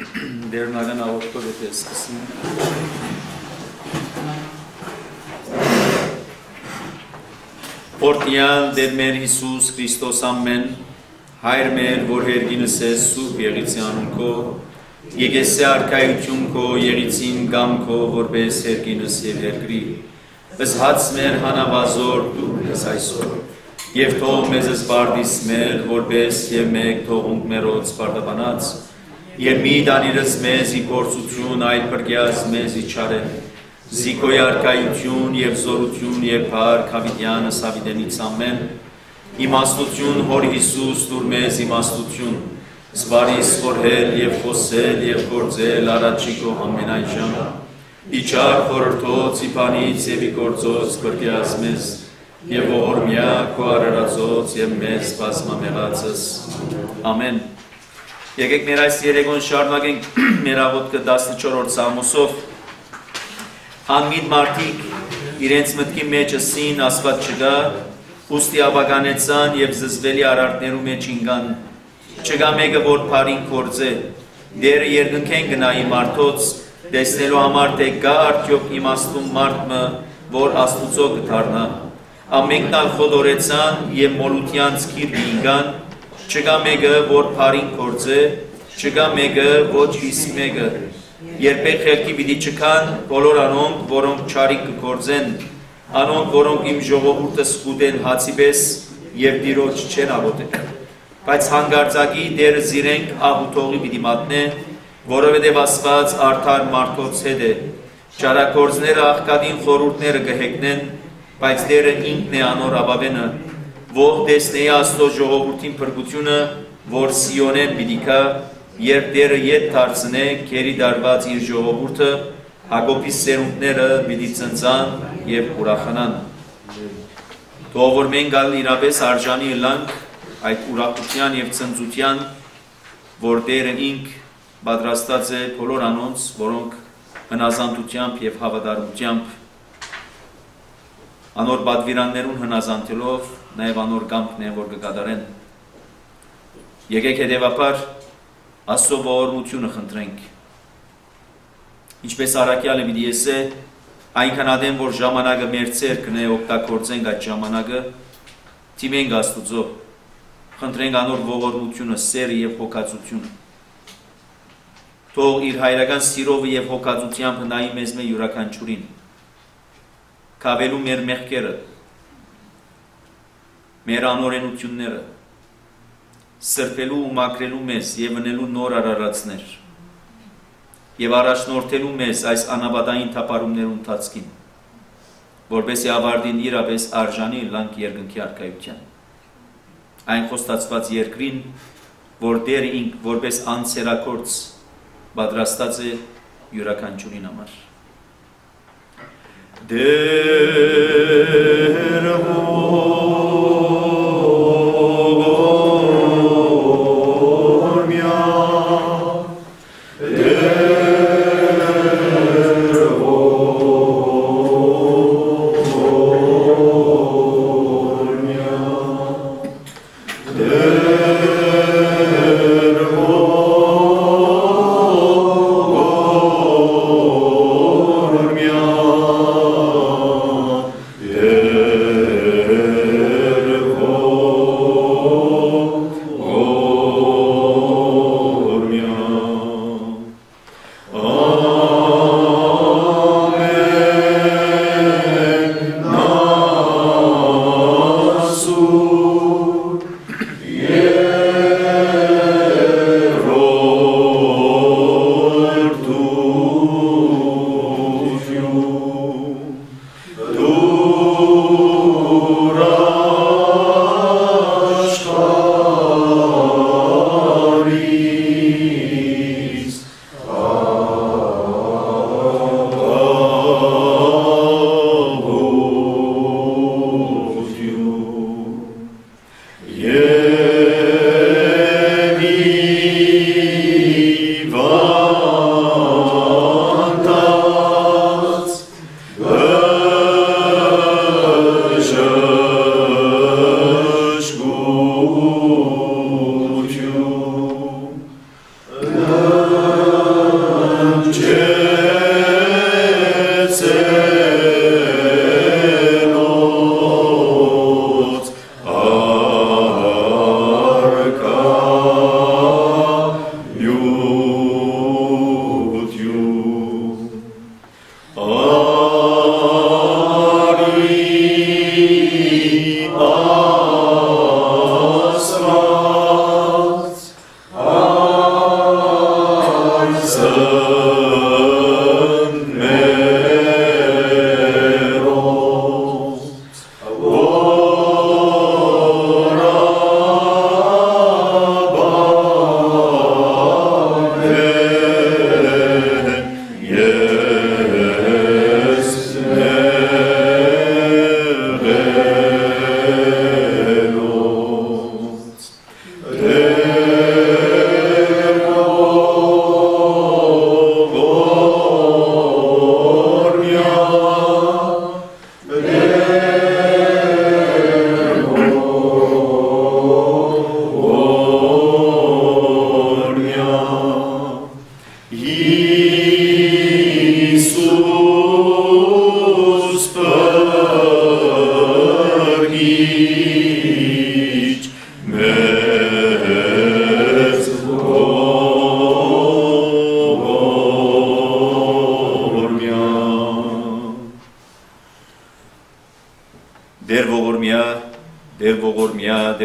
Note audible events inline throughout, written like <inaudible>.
Դերնական աղոթքով եթե սկսում Օրտիան դեր մեր Հիսուս Քրիստոս ամեն հայր մեր որ հերգինս ես սուրբ եղիցի անուն քո Եկեսե արքայություն քո եղիցին գամ քո որպես հերգինս եւ հերգրի ըս հաց մեր հանավազոր դու ես այսօր եւ թող մեզ սպարտիս մեր որպես եւ մեկ թողունք մերոց սպարտաբանած եւ մի դանիրս մեզ ի փորձություն այլ բրգյաս մեզ ի չարեն Զիկոյ արքայություն եւ զորություն եւ բար Խավիդյանը Սավիդենից ամեն իմաստություն հոր Հիսուս դուր մեզ իմաստություն սվարիս խորհել եւ խոսել եւ գործել առաջիկո ամենայն ժամ իջար խորհրդոց իբանից եւ իգործոց կրկյաս մեզ եւ ողորմյա քո արարածոց եւ մեզ բազմամեղածս ամեն Եկեք մեր այս երեգոն շարունակենք <clears throat> մեր աղոթքը 14-րդ Սամոսով Անմիտ մարդիկ իրենց մտքի մեջ ըսին ասված չգա, ուստի աբականեցան և զզվելի արարդներու մեջ ինգան, չգա մեկը, որ պարին կործե, դերը երգնքեն գնայի մարդոց, դեսնելու համար թե գա արդյոք իմաստում մարդմը, որ աստուծո գթարնա, ամենքն ալ խոդորեցան և մոլության ծքիր ինգան, չգա մեկը, որ պարին կործե, չգա մեկը, ոչ իսկ մեկը, երբեք խելքի պիտի չքան բոլոր անոնք, որոնք չարիք կգործեն, անոնք, որոնք իմ ժողովուրդը սկուտեն հացի պես եւ դիրոջ չեն աղոթել։ Բայց հանգարձակի դերը զիրենք աղութողի պիտի մատնե, որովհետև Աստված արդար մարդոց հետ է։ Ճարակորձները աղկադին խորուրդները կհեգնեն, բայց դերը ինքն է անոր աբավենը, ող տեսնեի Աստծո ժողովրդին փրկությունը, որ Սիոնեն պիտի կա երբ դերը ետ դարձնե քերի դարված իր ժողովուրդը Հակոբի սերունդները պիտի ծնծան եւ ուրախանան թող որ մենք գալ իրապես արժանի լանք այդ ուրախության եւ ծնծության որ դերը ինք պատրաստած է բոլոր անոնց որոնք հնազանդությամբ եւ հավատարմությամբ անոր բادվիրաններուն հնազանդելով նաեւ անոր կամքն է որ կկատարեն եկեք հետեւաբար Աստծո ողորմությունը խնդրենք։ Ինչպես Արաքյալը մի դիեսե, այնքան ադեմ, որ ժամանակը մեր ցերկն է օգտագործենք այդ ժամանակը, թիմենք Աստուծո, խնդրենք անոր ողորմությունը, սերը եւ հոգացությունը։ Թող իր հայրական սիրով եւ հոգացությամբ նայի մեզ մե յուրաքանչյուրին։ Կավելու մեր մեղքերը, մեր անօրենությունները, սրբելու ու մաքրելու մեզ եւ ընելու նոր արարածներ եւ առաջնորդելու մեզ այս անաբադային թափարումներու ընթացքին որբեսի ավարտին իրապես արժանի լանք երկնքի արքայության այն խոստացված երկրին որ դեր ինք որպես անցերակորց պատրաստած է յուրաքանչյուրին համար դեր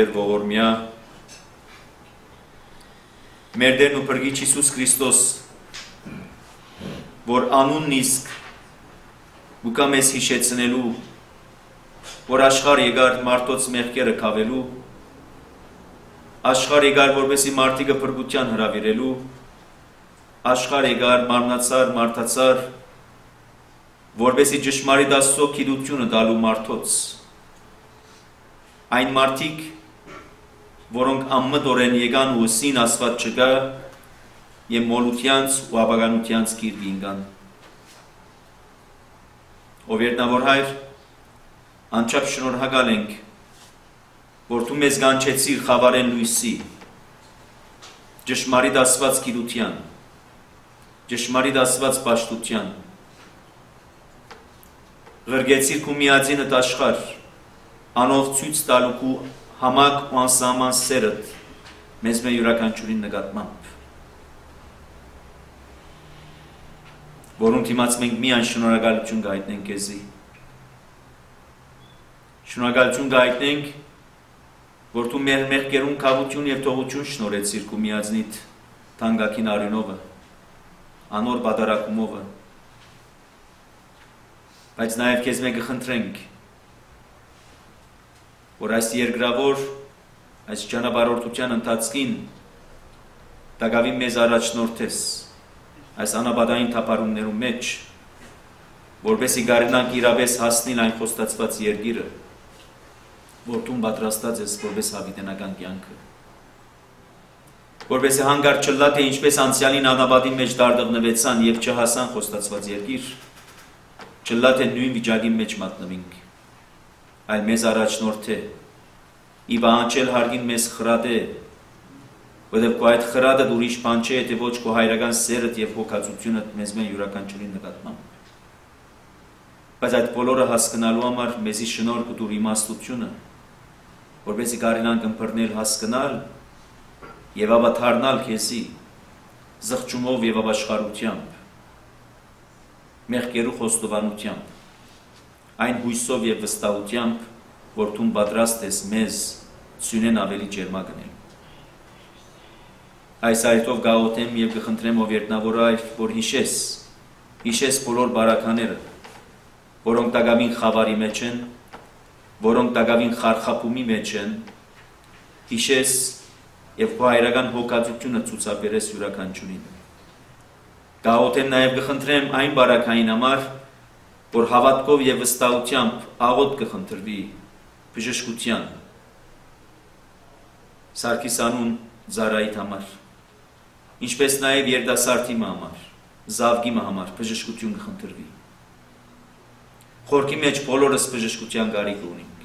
դեր ողորմյա մեր դերն ու փրկիչ Հիսուս Քրիստոս որ անունն իսկ ուկա մեզ հիշեցնելու որ աշխարհ եկար մարդոց մեղքերը կավելու աշխարհ եկար որպեսի մարդիկը փրկության հravirելու աշխարհ եկար մարմնացար մարդացար որպեսի ճշմարիտ Աստծո գիտությունը դալու մարդոց այն մարդիկ որոնք ամմտորեն եկան ու սին Աստված չկա եւ մոլությանց ու ապագանությանց գիրք ինգան ով երտնավոր հայր անչափ շնորհակալ ենք, որ դու մեզ գանչեցիր խավարեն լույսի, ճշմարիտ ասված գիտության, ճշմարիտ ասված պաշտության, ղրգեցիր քու միածինդ աշխար, անով ցույց տալու քու համակ ու անսահման սերդ մեզ մեր յուրականչուրին նկատմամբ որոնց իմաց մենք միայն շնորհակալություն գայտնենք քեզի շնորհակալություն գայտնենք որ դու մեր մեղքերուն կավություն եւ թողություն շնորհեցիր ու միածնիդ թանկակին արյունովը անոր բադարակումովը բայց նաեւ քեզ մեկը խնդրենք որ այս երկրավոր այս ճանապարհորդության ընթացքին տակավի մեզ առաջնորդես այս անաբադային թափարումներու մեջ որբեսի գարնանք իրավես հասնին այն խոստացված երկիրը որ դու պատրաստած ես որպես հավիտենական կյանքը։ Որպես հանգար չլա թե ինչպես անցյալին անաբադի մեջ դարդղնվեցան եւ չհասան խոստացված երկիր, չլա թե նույն վիճակի մեջ մատնվինք, այլ մեզ առաջնորդ է, ի բանչել հարգին մեզ խրադե, որովհետև քո այդ խրադը ուրիշ բան չէ, թե ոչ քո հայրական սերդ եւ հոգացությունդ մեզ մեն յուրաքանչյուրի նկատմամբ։ Բայց այդ բոլորը հասկանալու համար մեզի շնորհ կդուր իմաստությունը, որպեսի կարինանք ըմբռնել հասկանալ եւ ավաթարնալ քեզի զղջումով եւ ապաշխարությամբ մեղքերու խոստովանությամբ այն հույսով եւ վստահությամբ որ դու պատրաստ ես մեզ սյունեն ավելի ջերմագնել այս այդով գաղութեմ եւ կխնդրեմ ով երտնավոր այր որ հիշես հիշես բոլոր բարակաները որոնք տագամին խավարի մեջ են որոնք տակավին խարխապումի մեջ են, հիշես եւ քո հայրական հոգացությունը ցուցաբերես յուրաքանչյուրին։ Գաղութեմ նաեւ կխնդրեմ այն բարակային համար, որ հավատքով եւ վստահությամբ աղոտ կխնդրվի բժշկության Սարգիսանուն Զարայիթ համար, ինչպես նաեւ երդասարտի համար, Զավգի համար բժշկություն կխնդրվի Խորքի մեջ բոլորս բժշկության գարիք ունենք։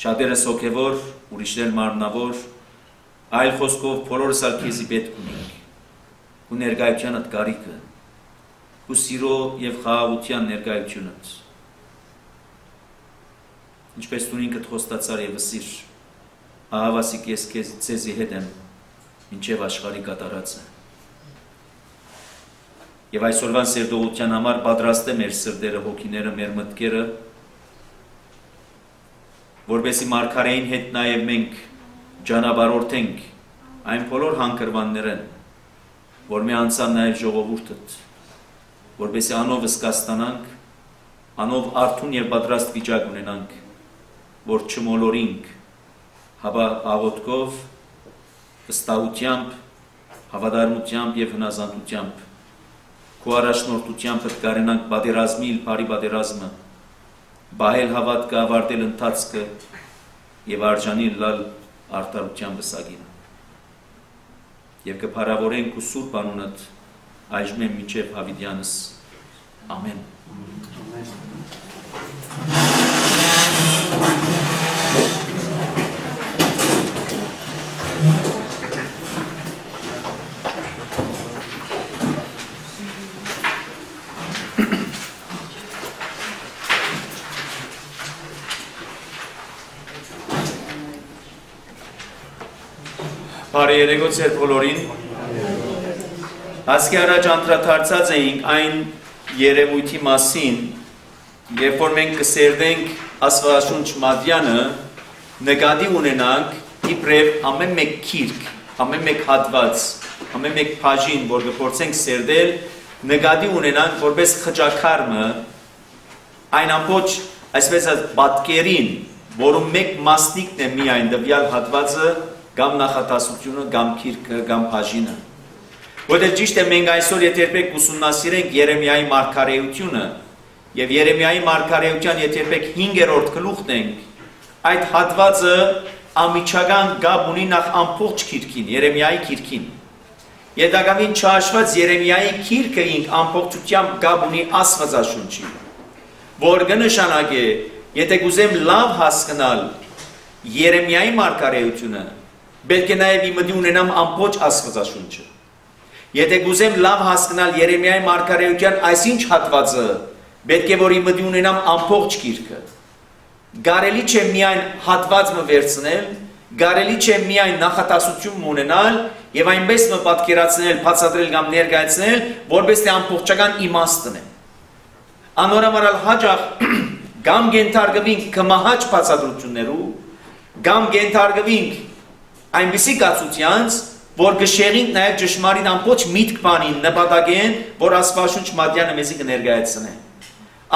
Շատերս հոգևոր, ուրիշներ մարմնավոր, այլ խոսքով բոլորս ալ քեզի պետք ունենք։ Ու ներկայությանդ գարիքը, ու սիրո եւ խաղաղության ներկայությունդ։ Ինչպես դու ինքդ խոստացար եւ սիր, ահավասիկ ես քեզ ցեզի հետ եմ, ինչեւ աշխարհի կատարածը եւ այսօրվան սերտողության համար պատրաստ է մեր սրտերը, հոգիները, մեր մտքերը, որբեսի մարգարեին հետ նաեւ մենք ճանապարհորդենք այն բոլոր հանգրվաններեն, որ մի անցան նաեւ ժողովուրդըդ, որբեսի անով սկաստանանք, անով արթուն եւ պատրաստ վիճակ ունենանք, որ չմոլորինք, հավա աղոտքով, վստահությամբ, հավատարմությամբ եւ հնազանդությամբ քո առաջնորդությամբ կկարենանք պատերազմի բարի պատերազմը բահել հավատքը ավարտել ընթացքը եւ արժանի լալ արտարության վսագինը եւ կփարավորենք ու սուրբ անունդ այժմ եմ միջև հավիդյանս ամեն Բարի երեկո ձեր բոլորին։ Հասկի առաջ անդրադարձած էինք այն երևույթի մասին, երբ որ մենք կսերվենք Աստվածաշունչ Մատյանը, նկատի ունենանք իբրև ամեն մեկ քիրք, ամեն մեկ հատված, ամեն մեկ բաժին, որ գործենք սերդել, նկատի ունենանք որպես խճակարմը այն ամբողջ այսպես ասած պատկերին, որում մեկ մասնիկն է միայն դվյալ հատվածը կամ նախատասությունը կամ քիրքը կամ բաժինը Որտեղ ճիշտ է մենք այսօր եթե երբեք ուսումնասիրենք Երեմիայի մարգարեությունը եւ Երեմիայի մարգարեության եթե երբեք 5-րդ գլուխն ենք, այդ հատվածը ամիջական գաբ ունի նախ ամբողջ քիրքին, Երեմիայի քիրքին։ Եդակամին չհաշված Երեմիայի քիրքը ինք ամբողջությամբ գաբ ունի Աստվածաշունչի, որ կնշանակե, եթե կուզեմ լավ հասկանալ Երեմիայի մարգարեությունը, պետք է նաև իմդի ունենամ ամբողջ Աստվածաշունչը։ Եթե կուզեմ լավ հասկանալ Երեմիայի մարգարեության այսինչ հատվածը, պետք է որ իմդի ունենամ ամբողջ գիրքը։ Գարելի չէ միայն հատվածը վերցնել, գարելի չէ միայն նախատասություն ունենալ եւ այնպես մը պատկերացնել, բացատրել կամ ներկայացնել, որպես թե ամբողջական իմաստն է։ Անորամարալ հաջող կամ <clears throat> գենթարգվինք կմահաճ բացատրություններու, կամ գենթարգվինք այնպիսի կացությանց, որ գշերին նաև ճշմարիտ ամբողջ միտք բանին նպատակեն, որ Աստվածաշունչ մատյանը մեզի կներկայացնե։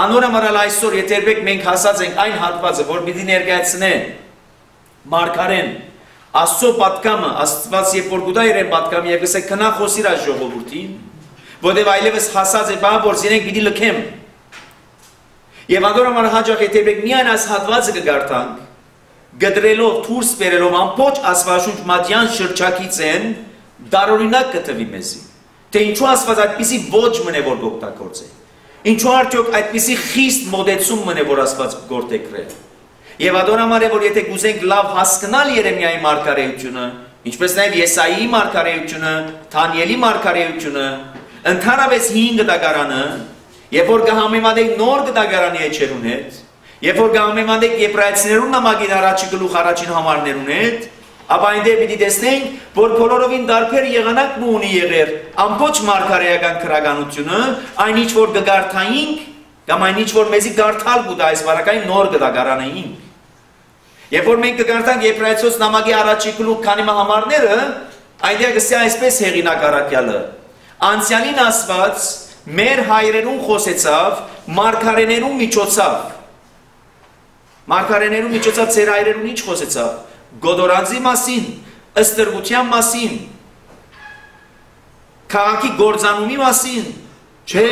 Անոր համարալ այսօր եթե երբեք մենք հասած ենք այն հատվածը, որ պիտի ներկայացնեն Մարգարեն Աստծո պատկամը, Աստված երբ որ գուտա իրեն պատկամը եւ գսե քնա խոսիր այս ժողովրդին, որտեվ այլևս հասած է բան, որ զինենք պիտի լքեմ։ Եվ անդոր համար հաջող եթե երբեք միայն այս հատվածը կգարտանք, գդրելով, թուրս բերելով ամբողջ Աստվածաշունչ մատյան շրջակից են դարօրինակ կտվի մեզի։ Թե ինչու Աստված այդպիսի ոչ մնե որ գօգտագործե։ Ինչու արդյոք այդպիսի խիստ մոդեցում մնե որ Աստված գործեկրել։ Եվ ադոնամար է որ եթե գուզենք լավ հասկանալ Երեմիայի մարգարեությունը, ինչպես նաև Եսայի մարգարեությունը, Թանիելի մարգարեությունը, ընդհանրապես 5 դագարանը, երբ որ կհամեմատենք նոր դագարանի էջերուն հետ, Երբ որ գամեմանդեք եբրայեցիներուն նամակին առաջի գլուխ առաջին համարներուն հետ, ապա այնտեղ պիտի տեսնենք, որ բոլորովին դարբեր եղանակն ունի եղեր ամբողջ մարգարեական քրագանությունը, այն ինչ որ գգարթայինք, կամ այն ինչ որ մեզի գարթալ գուտա այս բարակային նոր գդագարանեինք։ Երբ որ մենք կգարտանք Եբրայեցոց նամակի առաջի գլուխ քանի համարները, այնտեղ գսի այսպես հեղինակ առաքյալը. Անցյալին ասված մեր հայրերուն խոսեցավ, մարգարեներուն միջոցով Մարգարեներու միջոցով ծեր այրերուն ինչ խոսեցավ։ Գոդորանձի մասին, ըստրգության մասին, քաղաքի գործանումի մասին, չէ։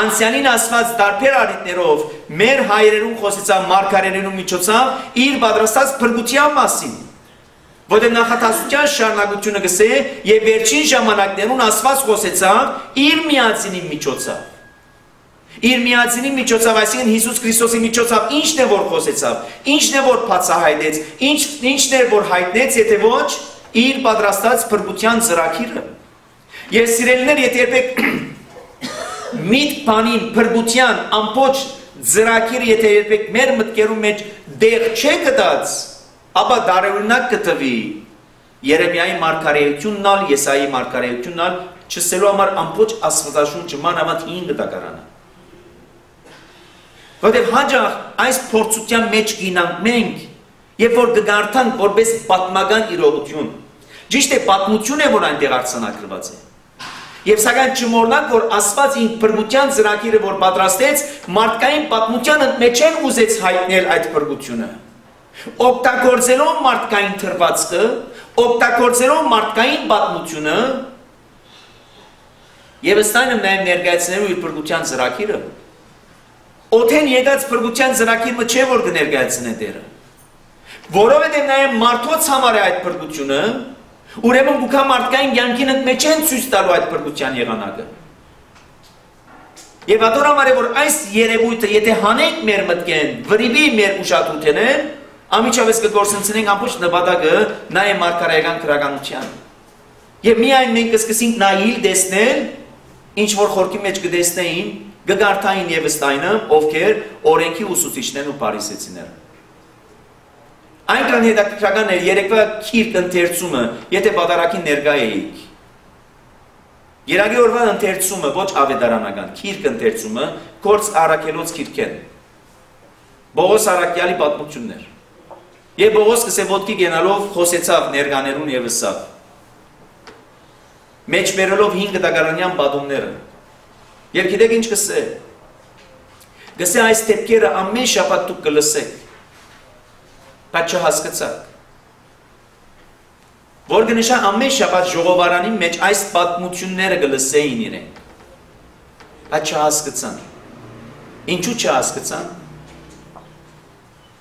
Անցյալին ասված դարբեր արիտներով մեր հայրերուն խոսեցավ մարգարեներու միջոցով իր պատրաստած փրկության մասին։ Որտեղ նախատասության շարունակությունը գսե եւ վերջին ժամանակներուն ասված խոսեցավ իր միածինի միջոցով իր միածինի միջոցով, այսինքն Հիսուս Քրիստոսի միջոցով ինչն է որ խոսեցավ, ինչն է որ բացահայտեց, ինչ ինչն է որ հայտնեց, եթե ոչ իր պատրաստած փրկության ծրագիրը։ Ես սիրելիներ, եթե երբեք <clears throat> միտ բանին փրկության ամբողջ ծրագիրը եթե երբեք մեր մտքերում մեջ դեղ չէ գտած, ապա դարօրինակ կտվի Երեմիայի մարգարեությունն ալ, Եսայի մարգարեությունն ալ, չսելու համար ամբողջ Աստվածաշունչը մանավանդ 5 դակարանը։ Որտեվ հաջող այս փորձության մեջ գինանք մենք, երբ որ կգարթանք որպես պատմական իրողություն։ Ճիշտ է, պատմություն է, որ այնտեղ արձանագրված է։ Եվ սակայն չմոռնանք, որ Աստված ինք բրգության ծրագիրը, որ պատրաստեց, մարդկային պատմությանը մեջ են ուզեց հայտնել այդ բրգությունը։ Օգտագործելով մարդկային թրվածքը, օգտագործելով մարդկային պատմությունը, եւ ըստայնը նաև ներկայացնելու իր բրգության ծրագիրը, Օթեն եկած փրկության ծրագիրը չէ որ կներկայացնե Տերը։ Որովհետև նաև մարդոց համար է այդ փրկությունը, ուրեմն գուքա մարդկային կյանքին մեջ են ցույց տալու այդ փրկության եղանակը։ Եվ ադորամար է որ այս երևույթը եթե հանենք մեր մտքեն, վրիբի մեր ուշադրութենեն, ամիջավես կգործընծնենք ամբողջ նպատակը նա է մարգարեական քրականության։ Եվ միայն մենք կսկսենք նայել, տեսնել, ինչ որ խորքի մեջ կտեսնեին, Գգարթային եւս տայնը, ովքեր օրենքի ուսուցիչներն ու փարիսեցիները։ Այնքան հետաքրքրական էր երեկվա քիրք ընթերցումը, եթե պատարակին ներկա էիք։ Երագի օրվա ընթերցումը ոչ ավետարանական, քիրք ընթերցումը կորց առաքելոց քիրքեն։ Բողոս Արաքյալի պատմություններ։ Եվ Պողոս կսե ոտքի գնալով խոսեցավ ներկաներուն եւ ըսավ։ Մեջ վերելով 5 դագարանյան բադումները։ Եվ գիտեք ինչ կսե։ Գսե այս դեպքերը ամեն շաբաթ դուք կլսեք։ Բայց չհասկացաք։ Որ գնշա ամեն շաբաթ ժողովարանի մեջ այս պատմությունները կլսեին իրենք։ Բայց չհասկացան։ Ինչու չհասկացան։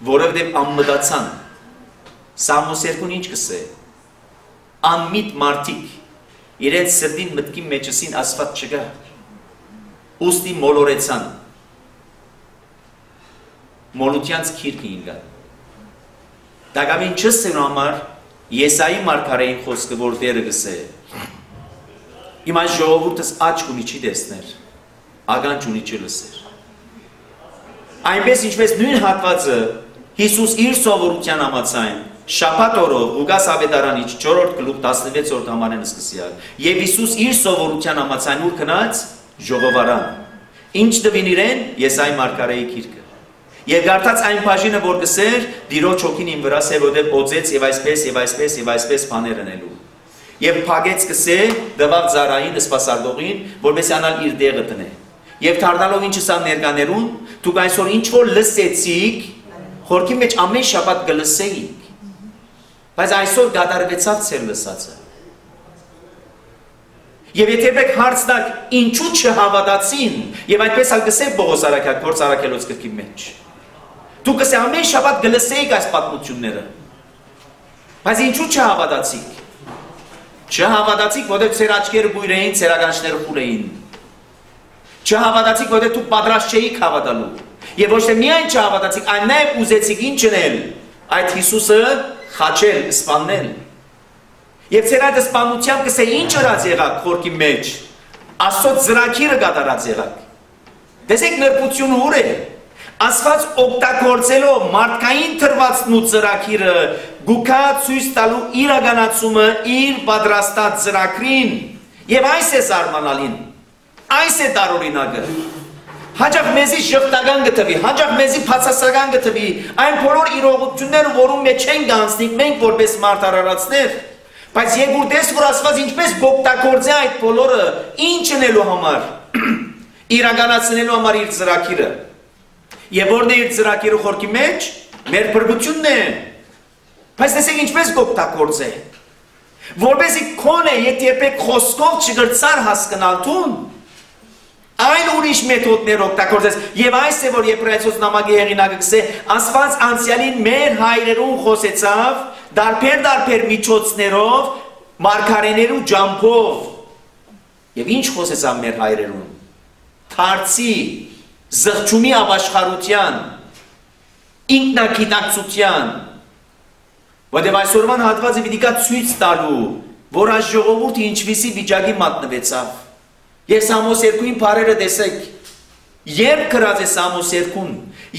Որովհետև անմտածան Սամոս 2-ն ինչ կսե։ Անմիտ մարդիկ իրենց սրտին մտքի մեջսին ասված չկա։ Ոստի մոլորեցան։ Մոլությանց քիրքը ինգա։ Դակամին չսենու համար Եսայի մարգարեին խոսքը որ դերը գսե։ Հիմա ժողովուրդս աչք ունի չի տեսներ։ Ագանջ ունի չի լսեր։ Այնպես ինչպես նույն հատվածը Հիսուս իր սովորության համացայն Շաբաթ օրով Ղուկաս Ավետարանիչ 4-րդ գլուխ 16-րդ համարեն սկսյալ։ Եվ Հիսուս իր սովորության համաձայն ուր գնաց ժողովարան։ Ինչ տվին իրեն Եսայի մարգարեի քիրքը։ Եվ գարտած այն բաժինը, որ գսեր, դիրոջ հոգին իմ վրա սևոդև օծեց եւ այսպես եւ այսպես եւ այսպես բաներ անելու։ Եվ փագեց կսե դվավ ծարային սպասարկողին, որպես անալ իր դեղը տնե։ Եվ դառնալով ինչը սա ներկաներուն, դուք այսօր ինչ որ լսեցիք, խորքի մեջ ամեն շաբաթ գլսեիք Բայց այսօր գադարվեցավ ցեր լսածը։ Եվ եթե եք հարցնակ ինչու չհավատացին, եւ այդպես ալ գսե Բողոս Արաքյալ գործ Արաքելոց գրքի մեջ։ Դու գսե ամեն շաբաթ գլսեիք այս պատմությունները։ Բայց ինչու չհավատացիք։ Չհավատացիք, որովհետեւ ցեր աչքերը բույր էին, ցերագանչները խուր էին։ Չհավատացիք, որովհետեւ դու պատրաստ չէիք հավատալու։ Եվ ոչ թե միայն չհավատացիք, այլ նաև ուզեցիք ինչ անել։ Այդ Հիսուսը խաչել, սպաննել։ Եվ ծեր այդ սպանությամբ կսե ինչ ըրած եղակ խորքի մեջ, ասոտ զրակիրը գատարած եղակ։ Դեսեք նրպություն ուր է, ասված օգտագործելով մարդկային թրվածն ու ծրակիրը գուքա ցույց տալու իրականացումը իր պատրաստած ծրակրին եւ այս է զարմանալին այս է տարօրինակը հաջող մեզի շղթական գտվի, հաջող մեզի փածասական գտվի, այն բոլոր իրողությունները, որում մեջ են գանցնիկ մենք որպես մարդ արարածներ, բայց երկուրտես որ ասված ինչպես գոպտակորձե այդ բոլորը, ինչ ընելու համար, <clears throat> իրականացնելու համար իր ծրակիրը, և որն է իր ծրակիրը խորքի մեջ, մեր բրգությունն է, բայց տեսեք ինչպես գոպտակորձե, որբեսի կոն է, ետ երբեք խոսքով չգրծար հասկնալ թուն, այլ ուրիշ մեթոդներ օգտագործես եւ այս է որ Եբրայեցոց նամակի հեղինակը գսե. Ասված անցյալին մեր հայրերուն խոսեցավ դարբեր դարբեր միջոցներով մարգարեներու ջամփով եւ ինչ խոսեցավ մեր հայրերուն թարցի զղջումի ապաշխարության ինքնակիտակցության որտեղ այսօրվան հատվածը պիտի կա ցույց տալու որ այս ժողովուրդը ինչվիսի վիճակի մատնվեցավ Եվ Սամոս 2-ին բարերը տեսեք։ Երբ գրած է Սամոս 2-ն,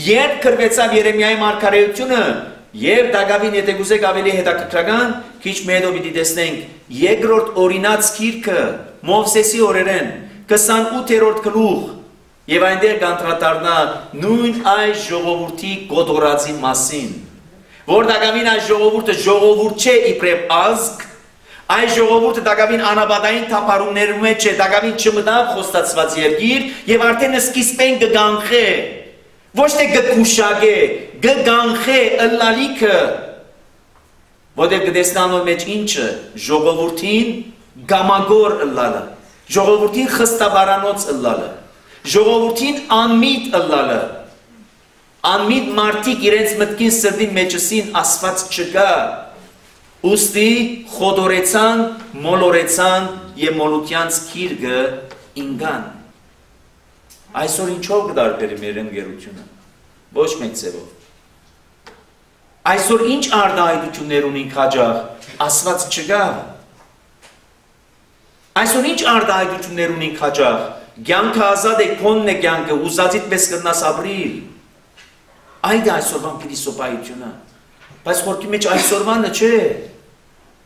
երբ գրվեցավ Երեմիայի մարգարեությունը, եւ Դագավին եթե գուզեք ավելի հետաքրքրական, քիչ մեդո պիտի տեսնենք. Երկրորդ օրինաց քիրքը Մովսեսի օրերեն 28-րդ գլուխ եւ այնտեղ կանտրատարնա նույն այս ժողովրդի գոդորածի մասին որ Դագավին այս ժողովուրդը ժողովուրդ չէ իբրև ազգ Այս ժողովուրդը դակավին անաբադային թափարումներու մեջ է, դակավին չմտավ խոստացված երկիր եւ արդեն սկիզբեն կգանխե։ Ոչ թե կկուշագե, կգանխե ըլլալիքը։ Որտեղ կտեսնանոր մեջ ինչը ժողովրդին գամագոր ըլլալը, ժողովրդին խստաբարանոց ըլլալը, ժողովրդին անմիտ ըլլալը, անմիտ մարդիկ իրենց մտքին սրդին մեջսին ասված չկա, Ոստի խոդորեցան, մոլորեցան եւ մոլությանց քիրգը ինգան։ Այսօր ինչով կդարբերի մեր ընկերությունը։ Ոչ մեծ ձևով։ Այսօր ինչ արդահայտություններ ունենք հաջող, ասված չկա։ Այսօր ինչ արդահայտություններ ունենք հաջող, կյանքը ազատ է, քոնն է կյանքը, ուզածիդ պես կրնաս ապրիլ։ Այդ այսօրվան փիլիսոփայությունը։ Բայց խորքի մեջ այսօրվանը չէ։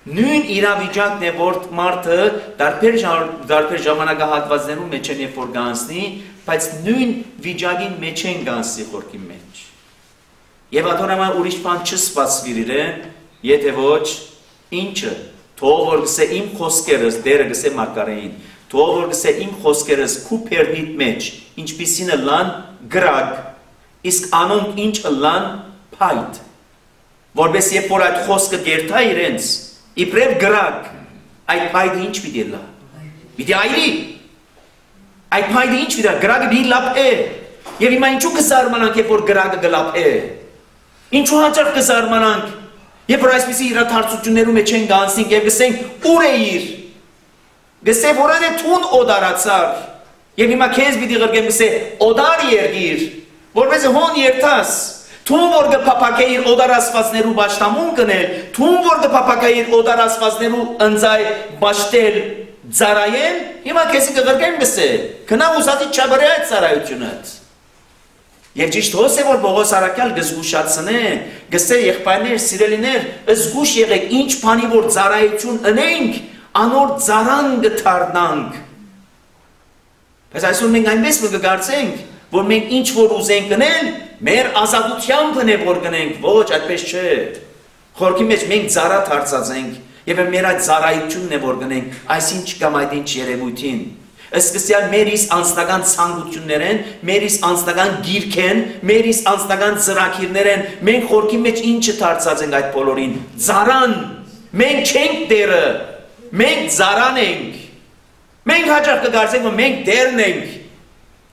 Նույն իրավիճակն է, որ մարդը դարբեր դարբեր ժամանակահատվածներում մեջ են երբ որ գանցնի, բայց նույն վիճակին մեջ են գանցի խորքի մեջ։ Եվ ադոնամա ուրիշ բան չսպասվիր իրեն, եթե ոչ ինչը? Թող որ գսե իմ խոսքերս դերը գսե մակարեին թող որ գսե իմ խոսքերս քու փերնիտ մեջ ինչպիսին լան գրագ իսկ անոնք ինչ լան փայտ որպես երբ որ այդ խոսքը գերտա իրենց իբրև գրագ այդ փայտը ինչ պիտի լա պիտի այրի այդ փայտը ինչ պիտի գրագը պիտի լապե եւ հիմա ինչու կզարմանանք երբ որ գրագը գլապե ինչու հաճախ կզարմանանք Երբ որ այսպիսի իրաթարցություններում մեջ են գանցնենք եւ գսենք ուր է իր գսե որան է թուն օդարացար եւ հիմա քեզ պիտի գրգեմ գսե օդար երգիր որպես հոն երթաս Թուն որ կփապակեիր օդարասվածներու ճաշտամուն կնել, թուն որ կփապակեիր օդարասվածներու ընձայ ճաշտել ծարայեն, հիմա քեզի կղրկեմ գսե, կնա ուսածի չաբրե այդ ծարայությունըց։ Եվ ճիշտ հոս է, որ Բողոս Արաքյալ գզգուշացնե, գսե եղբայրներ, սիրելիներ, զգուշ եղեք, ինչ բանի որ ծառայություն ընենք, անոր ծառան գթարնանք։ Բայց այսօր մենք այնպես կգարցենք, որ մենք ինչ որ ուզենք գնել, մեր ազատությամբ է որ գնենք, ոչ, այդպես չէ։ Խորքի մեջ մենք ծառա դարձածենք եւ մեր այդ ծառայությունն է որ գնենք, այսինչ կամ այդ ինչ երևույթին Սկսյալ մեր իս անձնական ցանկություններ են, մեր իս անձնական գիրք են, մեր իս անձնական ծրագիրներ են։ Մենք խորքի մեջ ինչը դարձած ենք այդ բոլորին։ Զարան։ Մենք չենք դերը։ Մենք զարան ենք։ Մենք հաճախ կգարձենք, որ մենք դերն ենք։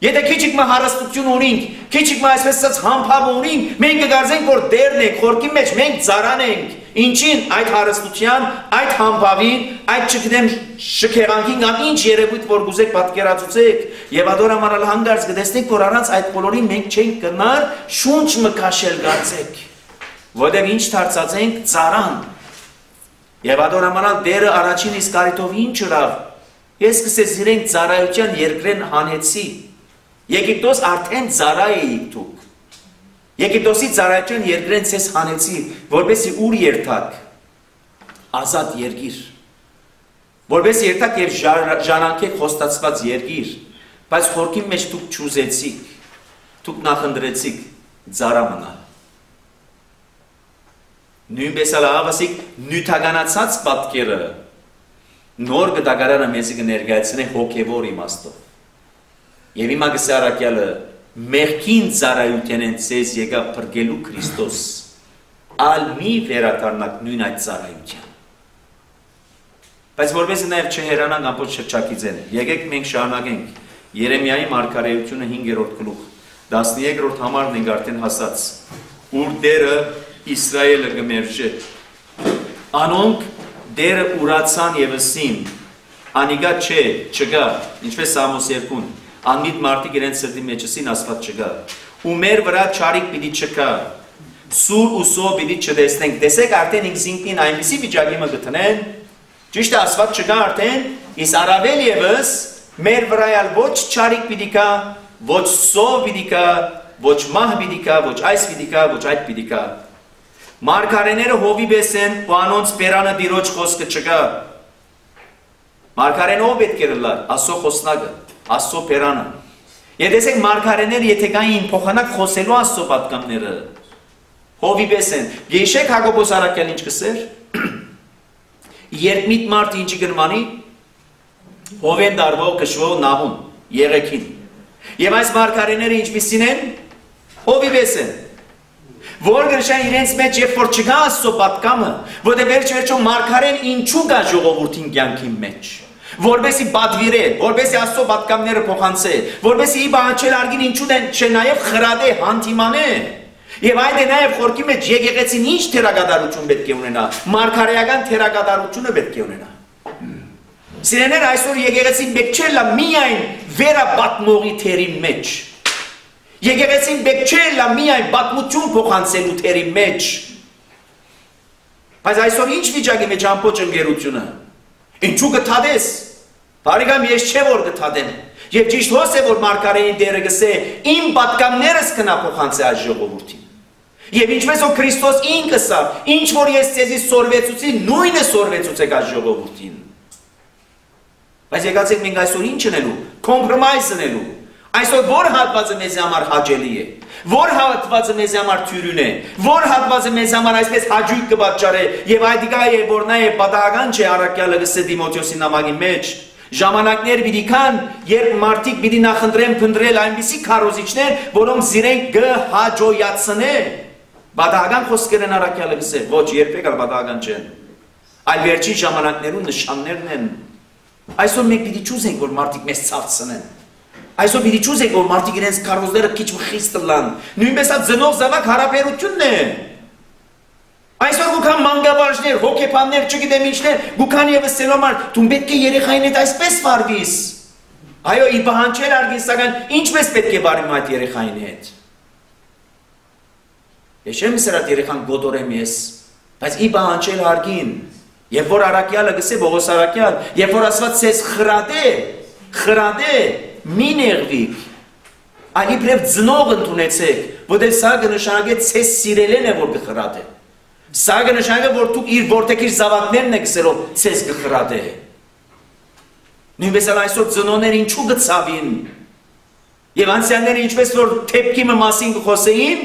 Եթե քիչիկ մը հարստություն ունենք, քիչիկ մը այսպես ասած համբավ ունենք, մենք կգարձենք, որ դերն ենք, խորքի մեջ մենք զարան ենք։ Ինչին? Այդ հարստության, այդ համբավին, այդ չգնեմ շքեղանքին կամ ինչ երևույթ որ գուզեք պատկերացուցեք եւ ադորամանալ հանգարց կտեսնեք որ առանց այդ բոլորին մենք չենք կնար շունչ մկաշել գացեք որտեղ ինչ դարձած ենք ծարան եւ ադորամանալ դերը առաջին իսկ կարիտով ինչ ըրավ ես սկսես իրեն ծարայության երկրեն հանեցի Եգիպտոս արդեն ծառա էիք դուք Եգիպտոսի ծառայության երկրեն ցես հանեցի, որբեսի ուր երթակ ազատ երգիր։ Որբես երթակ եւ ժանանքեք խոստացված երգիր, բայց խորքի մեջ դուք ճուզեցիք, դուք նախընտրեցիք ծառա մնալ։ Նույնպես էլ ավասիկ նյութականացած պատկերը նոր գտագարանը մեզի կներկայացնե հոգևոր իմաստով։ Եվ հիմա գսե արակյալը մեղքին ծառայության են ցեզ եկավ փրկելու Քրիստոս ալ մի վերակառնակ նույն այդ ծառայության բայց որպես նաև չհերանանք ամբողջ շրջակից են եկեք մենք շարունակենք Երեմիայի մարգարեությունը 5-րդ գլուխ 13-րդ համարն ենք արդեն հասած ուր դերը Իսրայելը գմերժե անոնք դերը ուրացան եւ ասին անիգա չէ չգա ինչպես Սամոս 2-ն Անգիտ մարդիկ իրենց սրտի մեջսին ասված չգա։ Ու մեր վրա ճարիք պիտի չկա։ Սուր ու սո պիտի չտեսնենք։ Տեսեք արդեն ինքնին այնպեսի վիճակի մը գտնեն, ճիշտ է ասված չկա արդեն, իսկ առավել եւս մեր վրայալ ոչ ճարիք պիտի կա, ոչ սո պիտի կա, ոչ մահ պիտի կա, ոչ այս պիտի կա, ոչ այդ պիտի կա։ Մարգարեները հովի պես են, ու անոնց բերանը դիրոջ խոսքը չկա։ Մարգարեն ով պետք է լար, ասո խոսնակը։ Աստծո բերանը։ Եվ տեսեք մարգարեները եթե կային փոխանակ խոսելու Աստծո պատկանները հովի պես են։ Գեշեք Հակոբոս Արաքյան ինչ կսեր։ <clears throat> Երբ միտ մարդ ինչի գրմանի հովեն դարվող կշվող նահուն եղեքին։ Եվ այս մարգարեները ինչպիսին են։ Հովի պես են որ գրշան իրենց մեջ երբ որ չկա աստծո պատկամը, որտեղ վերջ վերջո մարգարեն ինչու գա ժողովրդին կյանքի մեջ որբեսի բադվիրե, որբեսի Աստծո պատկամները փոխանցե, որբեսի ի բանջել արգին ինչու դեն չէ նաև խրադե հանդիմանե։ Եվ այդ է նաև խորքի մեջ եկեղեցին ինչ թերագադարություն պետք է ունենա, մարգարեական թերագադարությունը պետք է ունենա։ Սիրեներ այսօր եկեղեցին պետք չէ լա միայն վերապատմողի թերի մեջ։ Եկեղեցին պետք չէ լա միայն պատմություն փոխանցելու թերի մեջ։ Բայց այսօր ինչ վիճակի մեջ ամբողջ ընկերությունը Ինչու գթադես։ Բարեկամ ես չէ որ գթադեմ։ Եվ ճիշտ հոս է որ Մարգարեին դերը գսե իմ պատկաններս կնա փոխանցե այս ժողովրդին։ Եվ ինչպես որ Քրիստոս ինքը սա, ինչ որ ես ցեզի սորվեցուցի, նույնը սորվեցուցեք այս ժողովրդին։ Բայց եկացեք մենք այսօր ինչ ունելու, կոմպրոմայզ ունելու, Այսօր որ հատվածը մեզ համար հաճելի է։ Որ հատվածը մեզ համար թյուրուն է։ Որ հատվածը մեզ համար այսպես հաջույք կպատճառե եւ այդ դիգա է որ նա է պատահական չէ առաքյալը գսե Դիմոթեոսի նամակի մեջ. Ժամանակներ պիտի կան, երբ մարդիկ պիտի նախընտրեն փնտրել այնպիսի քարոզիչներ, որոնք զիրեն գհաջոյացնեն։ Բադահական խոսքեր են առաքյալը գսե, ոչ երբեք ալ բադահական չեն։ Այլ վերջին ժամանակներում նշաններն են։ Այսօր մենք պիտի ճուզենք, որ մարդիկ մեզ ցավցնեն։ Այսօր պիտի ճուզենք, որ մարդիկ իրենց քարոզները քիչ խիստ լան։ Նույնպես այդ ծնող զավակ հարաբերությունն է։ Այսօր գուքան մանգաբաժներ, հոգեբաններ, չգիտեմ ինչներ, գուքան եւս սելոմար, դու պետք է երեխային հետ այսպես վարվիս։ Այո, ի բանջեր արգին, սակայն ինչպես պետք է վարվի այդ երեխային հետ։ Ես չեմ սրա երեխան գոդորեմ ես, բայց ի բանջեր արգին, երբ որ Արաքյալը գսե Բողոս Արաքյալ, երբ որ ասված ցես խրադե, խրադե, մի նեղվիկ, այլ իբրև ծնող ընդունեցեք, որտեղ սա կնշանակե ցես սիրելեն է որ կխրադե։ Սա կնշանակե, որ դուք իր որտեքիր զավակներն եք սերով ցես կխրադե։ Նույնպես էլ այսօր ծնոները ինչու գծավին։ Եվ անցյալները ինչպես որ թեփքի մասին խոսեին,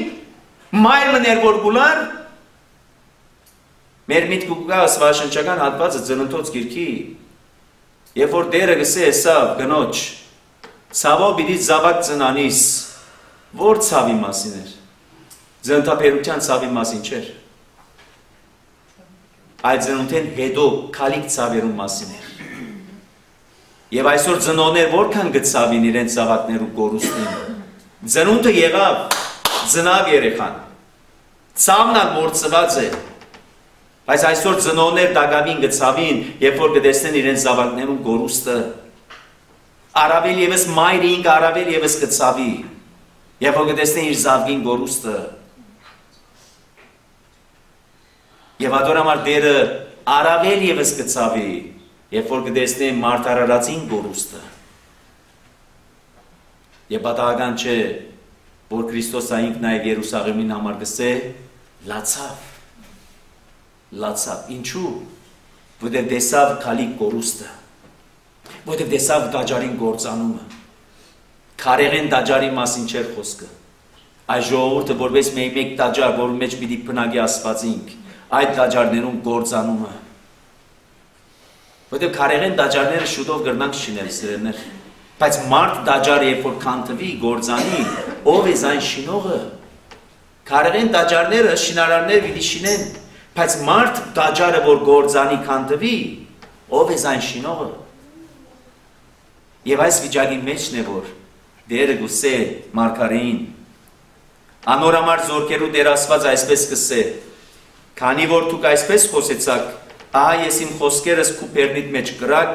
մայր մներ որ գուլար մեր միտքը կա սվաշնչական հատվածը ծննդոց գիրքի երբ որ դերը գսե հեսա գնոջ ցավո պիտի զավակ ծնանիս որ ցավի մասին էր ծննդապերության ցավի մասին չէր այդ ծնունդեն հետո քալիք ցավերու մասին է։ Եվ այսօր ծնողներ որքան գծավին իրենց զավակներու կորուստին։ Ծնունդը եղավ ծնավ երեխան։ Ցավն ալ մորցված է։ Բայց այսօր ծնողներ դագավին գծավին, երբ որ կտեսնեն իրենց զավակներուն կորուստը, առավել եւս մայրին առավել եւս գծավի։ Երբ որ կտեսնեն իր զավգին կորուստը, Եվ ադոր համար դերը առավել եւս կծավի, երբ որ կտեսնի մարտարարածին գորուստը։ Եվ պատահական չէ, որ Քրիստոս այնք նաև Երուսաղեմին համար գսե լացավ։ Լացավ։ Ինչու՞։ Որտեղ դեսավ քալի գորուստը։ Որտեղ դեսավ դաջարին գործանումը։ Քարեղեն դաջարի մասին չէր խոսքը։ Այս ժողովուրդը որպես մեկ մեկ դաջար, որ մեջ պիտի բնակի Աստվածինք, այդ դաջարներում գործանումը։ Որտեղ քարեղեն դաջարները շուտով գրնանք շինել սրերներ։ Բայց մարդ դաջարը երբ որ քանթվի, գործանի, ով է այն շինողը։ Քարեղեն դաջարները շինարարները պիտի շինեն, բայց մարդ դաջարը որ գործանի քանթվի, ով է այն շինողը։ Եվ այս վիճակի մեջն է որ դերը գուսե մարգարեին անորամար զորքերու դեր ասված այսպես կսե Քանի որ դուք այսպես խոսեցաք, ահա ես իմ խոսքերս քու բերնիդ մեջ կրակ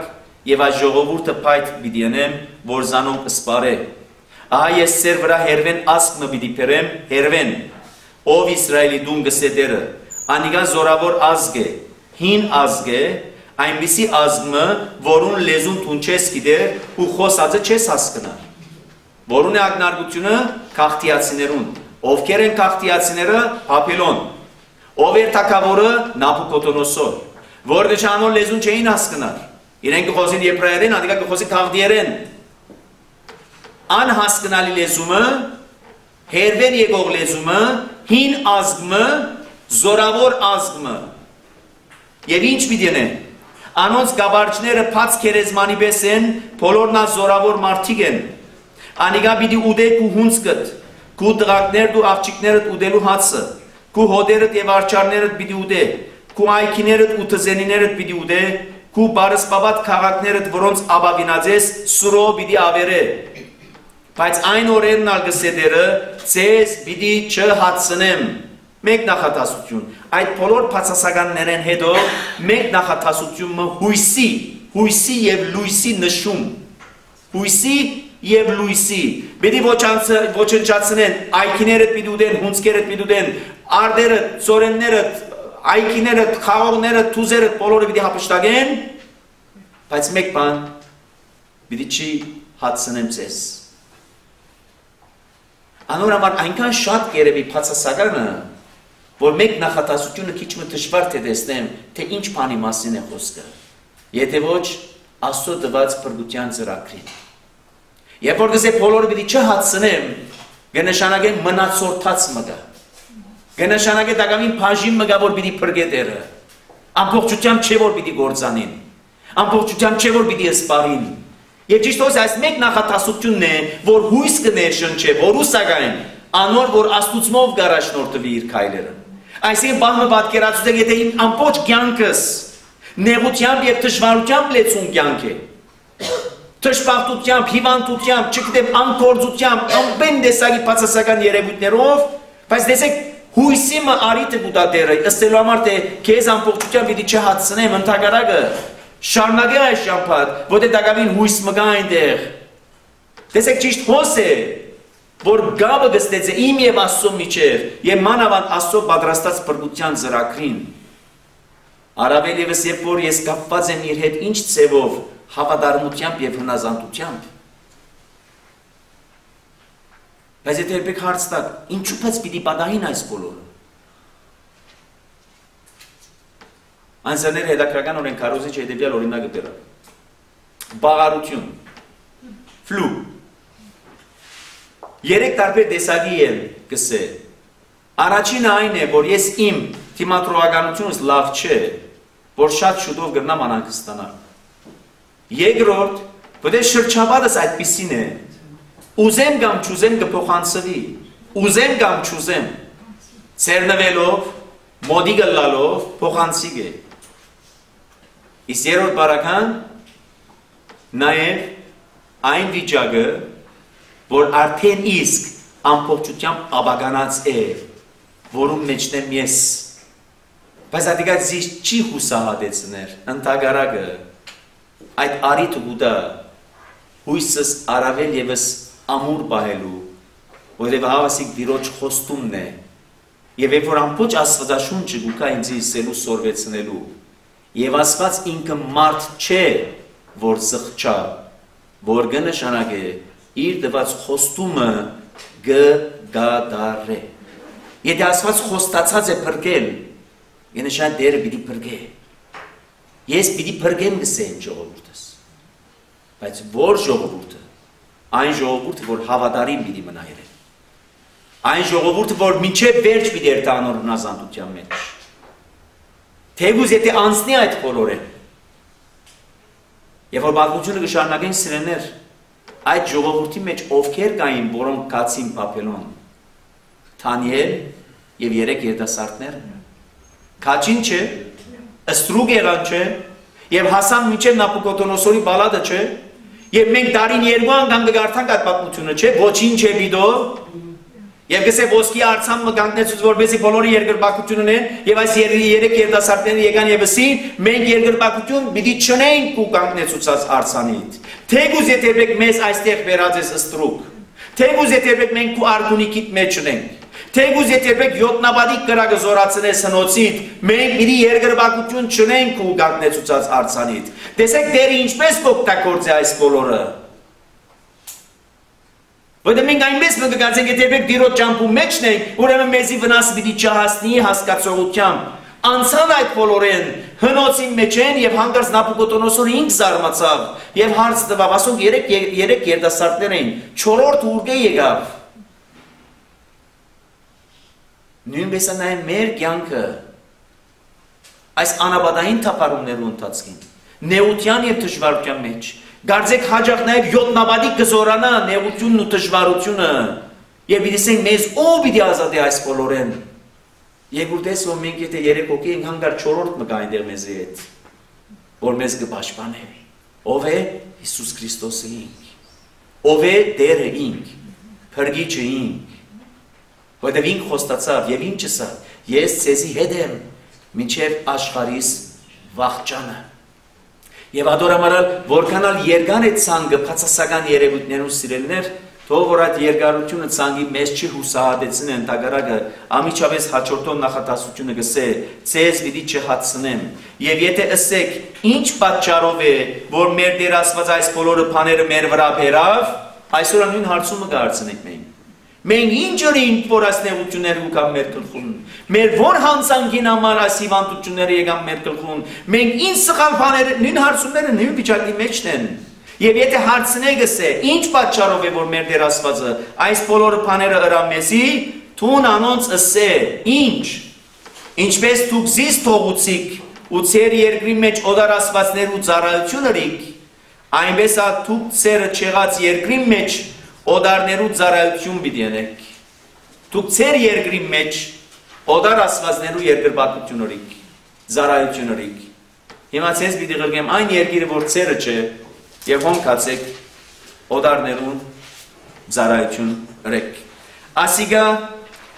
եւ այս ժողովուրդը փայտ պիտի անեմ, որ զանոն կսպարե։ Ահա ես ծեր վրա հերվեն ասկնը պիտի բերեմ, հերվեն։ Ով Իսրայելի դուն գսեդերը, անիգա զորավոր ազգ է, հին ազգ է, այնպիսի ազգը, որուն լեզուն տուն չես գիտեր ու խոսածը չես հասկնար։ Որուն է ակնարկությունը քաղտիացիներուն։ Ովքեր են քաղտիացիները, Բաբելոն, Ով էր թակավորը Նաբուկոդոնոսոր, որ նշանոր լեզուն չէին հասկնար։ Իրենք կխոսին եբրայերեն, ադիկա կխոսին քաղդիերեն։ Անհասկնալի լեզումը, հերվեն եկող լեզումը, հին ազգը, զորավոր ազգը։ Եվ ինչ պիտի են։ Անոնց գաբարջները փած քերեզմանի պես են, բոլորնա զորավոր մարդիկ են։ Անիգա պիտի ուդեք ու հունցկդ, քու տղակներդ ու աղջիկներդ ուդելու հացը Քու հոդերդ եւ արչարներդ պիտի ուտե, քու այքիներդ ու թզենիներդ պիտի ուտե, քու բարսպավատ քաղաքներդ, որոնց աբավինածես սուրո պիտի ավերե։ Բայց այն օրերն ալ գսեդերը ցես պիտի չհացնեմ։ Մեկ նախատասություն։ Այդ բոլոր բացասականներեն հետո մեկ նախատասությունը հույսի, հույսի եւ լույսի նշում։ Հույսի եւ լույսի։ Պիտի ոչնչացնեն, այքիները պիտի ուտեն, հունցքերը պիտի ուտեն, արդերը, ծորենները, այքիները, խաղողները, թուզերը բոլորը պիտի հապշտագեն, բայց մեկ բան պիտի չի հացնեմ ձեզ։ Անոր համար այնքան շատ կերևի բացասականը, որ մեկ նախատասությունը քիչ մը դժվար թե տեսնեմ, թե ինչ բանի մասին է խոսքը։ Եթե ոչ Աստծո տված փրկության ծրագրին։ Երբ որ գսե բոլորը պիտի չհացնեմ, կնշանակե մնացորդած մգա։ Կնշանակե դակամին բաժին մգա որ պիտի փրկե դերը։ Ամբողջությամբ չէ որ պիտի գործանին։ Ամբողջությամբ չէ որ պիտի սպարին։ Եվ ճիշտ ոս այս մեկ նախատասությունն է, որ հույս կներշնչե, որ ուսագային անոր որ աստուծմով գարաշնորթվի իր քայլերը։ Այսինքն բանը պատկերացուցեք, եթե իմ ամբողջ կյանքս նեղությամբ եւ դժվարությամբ լեցուն կյանք է։ Թշպախտությամբ, հիվանդությամբ, չգիտեմ, անկորձությամբ, ամեն տեսակի բացասական երևույթներով, բայց տեսեք հույսի մը արիթը գուտա դերը, ըստելու համար թե քեզ ամբողջությամբ պիտի չհացնեմ ընդհակարակը շարունակե այս շամփատ, որտե դակավին հույս մը գա այնտեղ։ Տեսեք ճիշտ հոս է, որ գաբը գստեց է իմ եւ Աստծո միջև եւ մանավանդ Աստծո պատրաստած բրգության ծրագրին Արավել եւս երբ որ ես կապված եմ իր հետ ինչ ցևով հավատարմությամբ եւ հնազանդությամբ Բայց եթե երբեք հարց տակ, ինչու պես պիտի պատահին այս բոլորը։ Անձաներ հետաքրական օրենք կարոզիչ հետևյալ օրինակը դերա։ Բաղարություն, ֆլու, Երեք տարբեր տեսակի եմ կսե։ Առաջինը այն է, որ ես իմ թիմատրողականությունս լավ չէ, որ շատ շուտով գրնամ անանք ստանալ։ Երկրորդ, որտեղ շրջապատս այդպիսին է, ուզեմ կամ չուզեմ կփոխանցվի, ուզեմ կամ չուզեմ, ցերնվելով, մոդի գլալով փոխանցիկ է։ Իսկ երրորդ բարական նաև այն վիճակը, որ արդեն իսկ ամբողջությամբ աբագանած է, որում մեջն եմ ես։ Բայց ադիկա զիս չի հուսահատեցներ, ընդագարակը, այդ արիթ ուդա, հույսս արավել եվս ամուր բահելու, որև հավասիկ վիրոջ խոստումն է, և երբ որ ամբոչ աստվածաշունչը գուկա ինձ իսելու սորվեցնելու, և ասված ինքը մարդ չէ, որ զղջա, որ գնշանակ է, իր դված խոստումը գդադարե։ Եթե ասված խոստացած է փրկել, ենշան դերը պիտի փրկե։ Ես պիտի փրկեմ գսեն ժողովուրդս։ Բայց որ ժողովուրդը, այն ժողովուրդը, որ հավատարիմ պիտի մնա իրեն։ Այն ժողովուրդը, որ մինչև վերջ պիտի երթա անոր հնազանդության մեջ։ Թեգուզ եթե անցնի այդ բոլորը, Եվ որ բաղությունը կշարունակեն սիրեներ, այդ ժողովրդի մեջ ովքեր կային, որոնք կացին Բաբելոն։ Թանիել եւ երեք երիտասարդներ։ Քաչին չէ, Ստրուգ եղան չէ, եւ հասան միջև Նապուկոդոնոսորի բալադը չէ, եւ մենք դարին երկու անգամ կգարթանք այդ պատմությունը չէ, ոչինչ է վիդո, Եվ գսե ոսկի արցան մգանտնեցուց որպեսի բոլորի երկրպակություն ունեն եւ այս երեք երիտասարդները եկան եւ ասին մենք երկրպակություն պիտի չնենք ու կանգնեցուցած արցանից Թեգուզ եթե եք մեզ այստեղ վերած ես ստրուկ։ Թեգուզ եթե մենք ու արգունիկիտ մեջ ունենք։ Թեգուզ եթե եք յոտնաբադի կրակը զորացնես հնոցիդ, մենք իրի երկրբակություն չունենք ու գագնեցուցած արցանիդ։ Տեսեք դերը ինչպես կօգտագործի այս բոլորը։ Որտե մենք այնպես մտածենք, եթե եք դիրոջ ճամփու մեջն ենք, ուրեմն մեզի վնաս պիտի չհասնի հասկացողությամբ անցան այդ բոլորեն հնոցի մեջ են եւ հանդերձ Նապուկոդոնոսորը ինք զարմացավ եւ հարց տվավ ասում երեք երեք երդասարտներ էին չորրորդ ուրգե եկավ նույնպես նաեւ մեր կյանքը այս անաբադային թափառումներու ընթացքին նեության եւ դժվարության մեջ Գարձեք հաջող նաև 7 նավադի կզորանա նեղությունն ու դժվարությունը եւ իրիսենք մեզ ով պիտի ազատի այս բոլորեն Երկրորդ էս որ մենք եթե երեք հոգի ենք հանգար 4-րդ մը կա այնտեղ մեզի հետ, որ մեզ կպաշտպանե։ Ով է Հիսուս Քրիստոսը ինք։ Ով է Տերը ինք։ Փրկիչը ինք։ Որտեւ ինք խոստացավ եւ ինչ ասա. Ես ցեզի հետ եմ մինչև աշխարհիս վաղճանը։ Եվ ադորամարալ որքանալ երգան է ցանկը բացասական երևույթներուն սիրելներ, Թող որ այդ երկարությունը ցանգի մեզ չի հուսահատեցին ընդհակառակը ամիջավես հաջորդող նախատասությունը գսե ցեզ պիտի չհացնեմ եւ եթե ասեք ինչ պատճառով է որ մեր Տեր Աստված այս բոլորը բաները մեր վրա բերավ այսօր նույն հարցումը կհարցնենք մենք Մենք ինչ ունենք որ այս նեղությունները ուկան մեր գլխուն։ Մեր որ հանցանքին համար այս հիվանդությունները եկան մեր գլխուն։ Մենք ինչ սխալ բաներ նույն հարցումները նույն վիճակի մեջն են։ Եվ եթե հարցնե գսե, ինչ պատճառով է որ մեր Տեր Աստվածը այս բոլոր բաները ըրամ մեզի, թուն անոնց ըսե, ինչ։ Ինչպես դուք զիս թողուցիք ու ծեր երկրի մեջ օդար Աստվածներու ծառայությունը ռիք, այնպես ա դուք ծերը չեղած երկրի մեջ օդարներու ծառայություն պիտի անեք։ Դուք ծեր երկրի մեջ օդար Աստվածներու երկրպագություն ռիք, ծառայություն ռիք։ Հիմա ցես պիտի ղրգեմ այն երկիրը, որ ծերը չէ, եւ հոնքացեք օդարներուն ծառայություն ռեք։ Ասիգա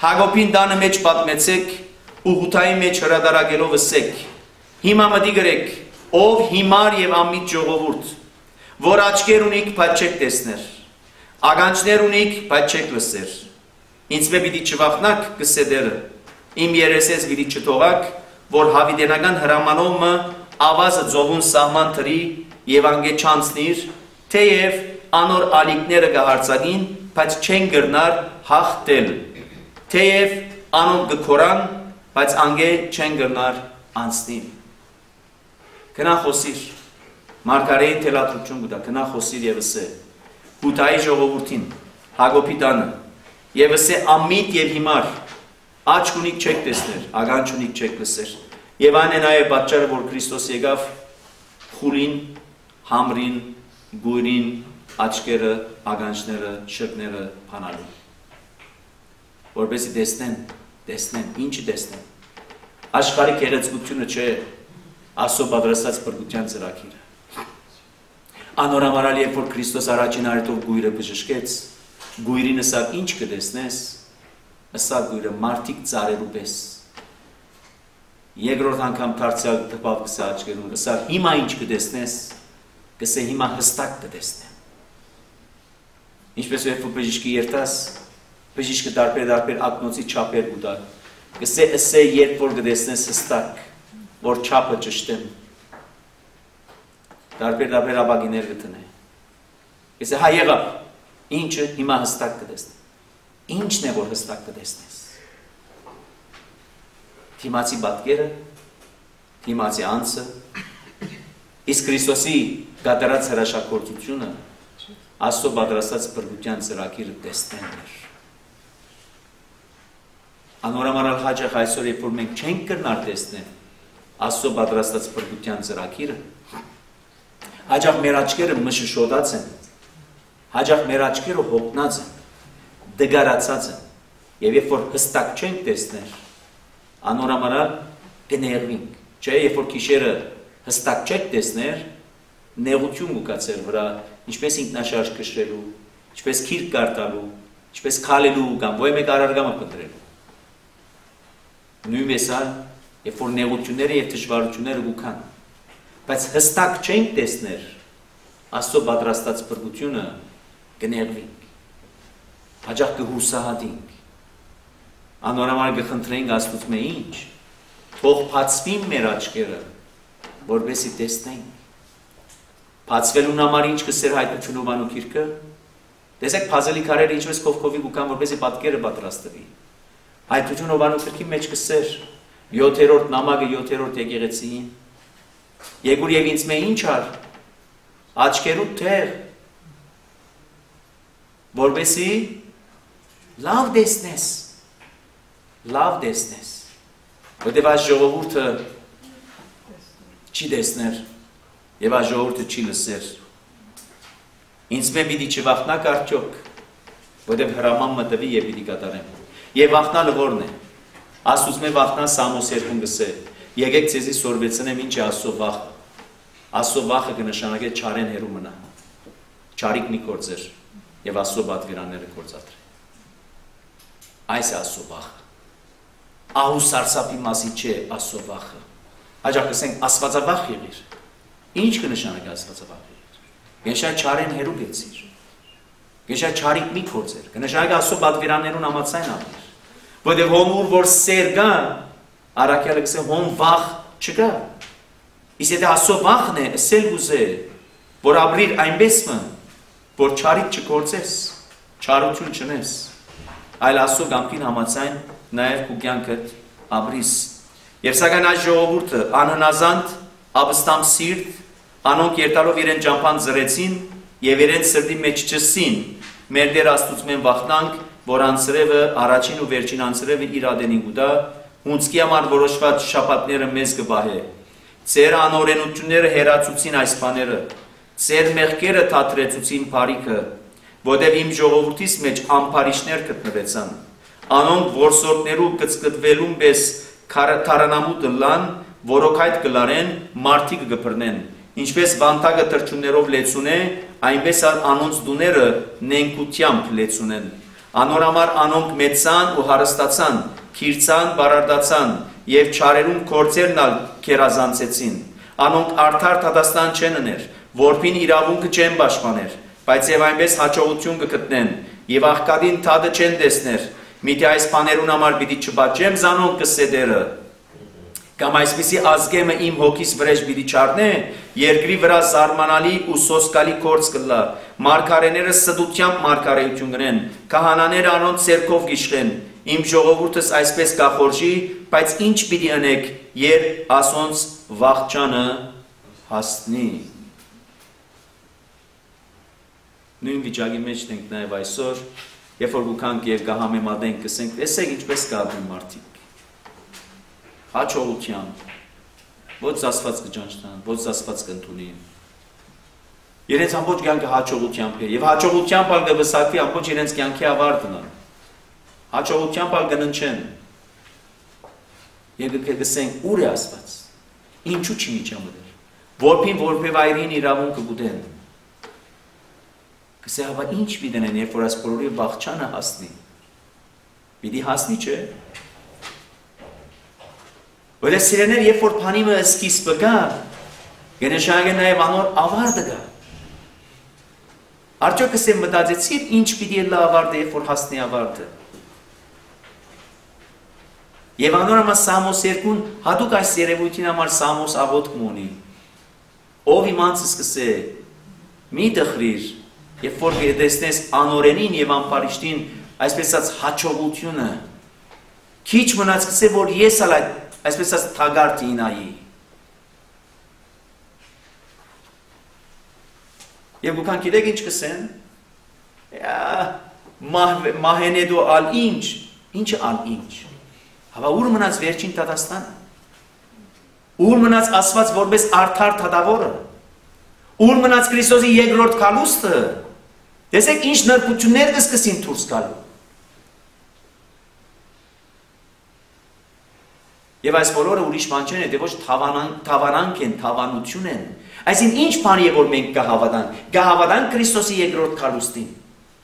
Հակոբին տանը մեջ պատմեցեք ու հութայի մեջ հրադարակելով ըսեք։ Հիմա մտի գրեք, ով հիմար եւ ամիտ ժողովուրդ, որ աչքեր ունիք, բայց չեք տեսներ։ Ագանչներ ունիք, բայց չեք լսեր։ Ինձ մե պիտի չվախնակ կսեդերը։ Իմ երեսես պիտի չթողակ, որ հավիտենական հրամանովը ավազը ծովուն սահման թրի եւ անգե չանցնիր, թեև անոր ալիքները կհարցակին, բայց չեն գրնար հաղթել։ Թեև անոնք գքորան, բայց անգե չեն գրնար անցնին։ Գնա խոսիր։ Մարգարեի թելադրություն գտա, գնա խոսիր եւ ասե։ Հութայի ժողովրդին, Հակոբի տանը, եւ ասե ամիտ եւ հիմար, աչք ունիք չեք տեսներ, ագանչ ունիք չեք լսեր։ Եվ այն է նաեւ պատճառը, որ Քրիստոս եկավ խուրին համրին, գույրին, աչկերը, ագանչները, շրկները փանալու։ Որպեսի տեսնեն, տեսնեն, ինչը տեսնեն։ Աշխարհի գեղեցկությունը չէ Աստծո պատրաստած բրգության ծրագիրը։ Անորամարալ երբ որ Քրիստոս առաջին արետով գույրը բժշկեց, գույրին ասավ ինչ կտեսնես, ասավ գույրը մարդիկ ծարերու պես։ Երկրորդ անգամ դարձյալ տպավ կսա աչքերուն, ասավ հիմա ինչ կտեսնես, կսե հիմա հստակ կտեսնեմ։ Ինչպես երբ բժիշկի երթաս, բժիշկը տարբեր տարբեր ակնոցի չափեր ուտա։ Կսե ասե երբ որ կտեսնես հստակ, որ չափը ճշտեմ։ Տարբեր տարբեր աբագիներ կտնե։ Կսե հա եղավ, ինչը հիմա հստակ կտեսնեմ։ Ինչն է որ հստակ կտեսնես։ Թիմացի բատկերը, թիմացի անձը, իսկ Քրիստոսի կատարած հրաշագործությունը Աստծո պատրաստած բրգության ծրագիրը տեսնեն էր։ Անորոմանալ հաջող այսօր երբ որ մենք չենք կրնար տեսնել Աստծո պատրաստած բրգության ծրագիրը, հաջող մեր աչքերը մշշոդած են, հաջող մեր աչքերը հոգնած են, դգարացած են, եւ երբ որ հստակ չենք տեսնել, անորոմանալ կներվինք, չէ, երբ որ քիշերը հստակ չեք տեսներ, նեղություն կա ծեր վրա, ինչպես ինքնաշարժ կշրելու, ինչպես քիրք կարտալու, ինչպես քալելու կամ ոյ մեկ արարգամը փնտրելու։ Նույնպես ալ, երբ որ նեղությունները եւ դժվարությունները կան, բայց հստակ չենք տեսներ Աստծո պատրաստած բրգությունը կներվինք։ Հաջող կհուսահատինք։ Անորոմալ կխնդրենք Աստծուց մե ինչ, թող բացվին մեր աչքերը, որովհետեւ տեսնենք Բացվելուն համար ինչ կսեր հայտնությունով անու քիրքը։ Տեսեք փազելի քարերը ինչպես կողքովի գուկան որպեսի պատկերը պատրաստվի։ Հայտնությունով անու քիրքի մեջ կսեր 7-րդ նամակը 7-րդ եկեղեցին։ Եգուր եւ ինձ մե ինչ ար։ Աչքերու թեր որպեսի լավ տեսնես։ Լավ տեսնես։ Որտեւ այս ժողովուրդը չի տեսներ եւ այս ժողովուրդը չի լսեր։ Ինձ մե պիտի չվախնակ արդյոք, որտեղ հրաման մտվի եւ պիտի կատարեմ։ Եվ վախնալը ո՞րն է։ Աստուծո մե վախնան Սամոս 2 գսե։ Եկեք ցեզի սորվեցնեմ ինչ է Աստծո վախը։ Աստծո վախը կնշանակե ճարեն հերու մնա։ Ճարիկնի գործեր եւ Աստծո պատվիրանները գործադրի։ Այս է Աստծո վախը։ Ահու սարսափի մասի չէ Աստծո վախը։ Հաջող կսենք Աստվածավախ եղիր։ Ինչ կնշանակի Աստվածավախ եղիր։ Ես շատ ճարեն հերու գեցիր։ Ես շատ ճարիկնի գործեր։ Կնշանակի Աստծո պատվիրաններուն ամացայն ապիր։ Որտեղ ում որ սեր կա, արաքյալը կսե հոմ վախ չկա։ Իսկ եթե Աստծո վախն է, ասել ուզե, որ ապրիր այնպես մը, որ չարիք չկործես, չարություն չնես, այլ Աստծո գամքին համացայն նաև քու կյանքդ ապրիս։ Եվ սակայն այս ժողովուրդը անհնազանդ, ապստամ սիրտ, Անոնք երտալով իրեն ճամփան զրեցին եւ իրենց սրտի մեջ չսին մեր Տեր Աստծուցմեն վախտանք, որ անցրևը առաջին ու վերջին անցրևը իր ադենին գուտա, հունցքի համար որոշված շապատները մեզ կբահե։ Ձեր անօրենությունները հերացուցին այս բաները, ձեր մեղքերը թատրեցուցին բարիքը, որտեղ իմ ժողովրդից մեջ ամփարիշներ գտնվեցան։ Անոնք որսորդներու կծկտվելուն պես քարանամուտը լան, որոքայդ կլարեն, մարդիկ կբռնեն Ինչպես վանտակը թրջուններով լեցուն է, այնպես անոնց դուները նենկությամբ լեցուն են։ Անորամար անոնք մեծան ու հարստացան, քիրցան, բարարդացան եւ չարերուն կորցերն ալ կերազանցեցին։ Անոնք արդար դատաստան չեն ուներ, որփին իրավունքը չեն պաշտպաներ, բայց եւ այնպես հաջողություն կգտնեն եւ աղկադին թադը չեն տեսներ։ Միթե այս բաներուն համար պիտի չբաճեմ զանոնք կսեդերը կամ այսպիսի ազգեմը իմ հոգիս վրեժ պիտի չառնե, երկրի վրա զարմանալի ու սոսկալի կորց կլա, մարգարեները սդությամբ մարգարեություն գրեն, կահանաները անոնց սերքով գիշխեն, իմ ժողովուրդս այսպես կախորժի, բայց ինչ պիտի ընեք, երբ ասոնց վաղճանը հաստնի։ Նույն վիճակի մեջ ենք նաև այսօր, երբ որ գուքանք եւ կհամեմատենք, կսենք, տեսեք ինչպես կապին մարդիկ հաջողությամբ, ոչ զասված կճանչնան, ոչ զասված կընդունին։ Իրենց ամբողջ կյանքը հաջողությամբ է եւ հաջողությամբ ալ գվսակվի ամբողջ իրենց կյանքի ավարտն է։ Հաջողությամբ ալ կննչեն։ Եվ կգսենք ուր է Աստված։ Ինչու չի միջամտել։ Որփին որփև այրին իրավունքը գուտեն։ Կսե հավա ինչ պիտենեն, երբ որ այս բոլորի վաղճանը հասնի։ Պիտի հասնի չէ։ Որը սիրեներ, երբ որ փանիմը սկիզբը գա, գենեշագը նաև անոր ավարտը գա։ Արդյոք ասեմ մտածեցիր ինչ պիտի լա ավարտը, երբ որ հասնի ավարտը։ Եվ անորամա Սամոս 2-ն հատուկ այս երևույթին համար Սամոս աղոթք ունի։ Ով իմանցը սկսե, մի դխրիր, երբ որ տեսնես անորենին եւ անպարիշտին, այսպես ասած հաջողությունը, քիչ մնաց կսե, որ ես ալ այսպես ասած թագարտ ինայի։ Եվ գուքան գիտեք ինչ կսեն։ Մահենեդո ալ ինչ, ինչը ալ ինչ։ Հավա ուր մնաց վերջին Տատաստանը։ Ուր մնաց ասված որպես արդար թադավորը։ Ուր մնաց Քրիստոսի երկրորդ կալուստը։ Տեսեք ինչ նրբություններ կսկսին դուրս գալու։ Եվ այս բոլորը ուրիշ բան չեն, դե ոչ թավանանք են, թավանություն են։ Այսինքն ինչ բանի է որ մենք կհավատանք։ Կհավատանք Քրիստոսի երկրորդ քարուստին։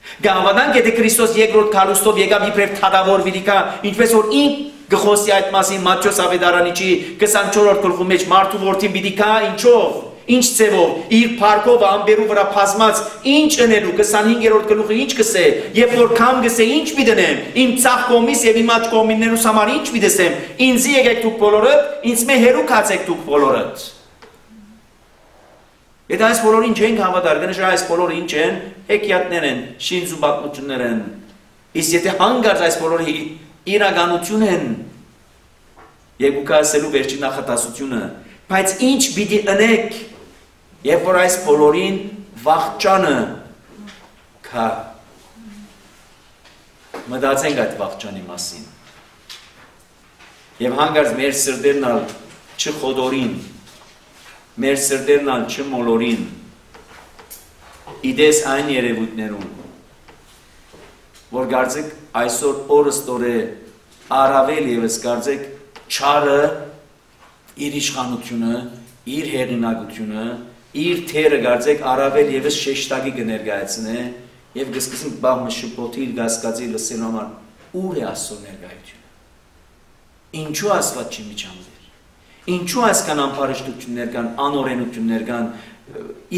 Կհավատանք, եթե Քրիստոս երկրորդ քարուստով եկավ իբրև թադավոր վիրիկա, ինչպես որ ինք գխոսի այդ մասին Մատթեոս Ավետարանիչի 24-րդ գլխու մեջ մարդու որդին պիտի կա ինչով ինչ ձևով, իր փառքով ամբերու վրա փազմած ինչ ընելու 25-րդ գլուխը ինչ կսե, երբ որ կամ գսե ինչ մի դնեմ, իմ ցախ կողմից եւ իմ աջ կողմիններուս համար ինչ մի դեսեմ, ինձի եկեք դուք բոլորը, ինձ մե հերու կացեք դուք բոլորը։ Եթե այս բոլորին չենք հավատար, գնշա այս բոլորը ինչ են, հեքիաթներ են, շինձ ու պատմություններ են։ Իսկ եթե հանգարց այս բոլորը իրականություն են, Եգուկա ասելու վերջին նախատասությունը, բայց ինչ պիտի ընեք Երբ որ այս բոլորին վաղճանը կա, մտածենք այդ վաղճանի մասին։ Եվ հանգարց մեր սրդերն ալ չխոդորին, մեր սրդերն ալ չմոլորին, իդես այն երևույթներուն, որ գարձեք այսօր օրստորե առավել եւս գարձեք չարը իր իշխանությունը, իր հեղինակությունը, իր թերը գարձեք առավել եւս շեշտակի կներկայացնե եւ կսկսենք բաղ մշպոթի իր գասկածի լսելու համար ուր է աստծո ներկայությունը ինչու աստված չի միջամտել ինչու այսքան ամբարշտություններ կան անօրենություններ կան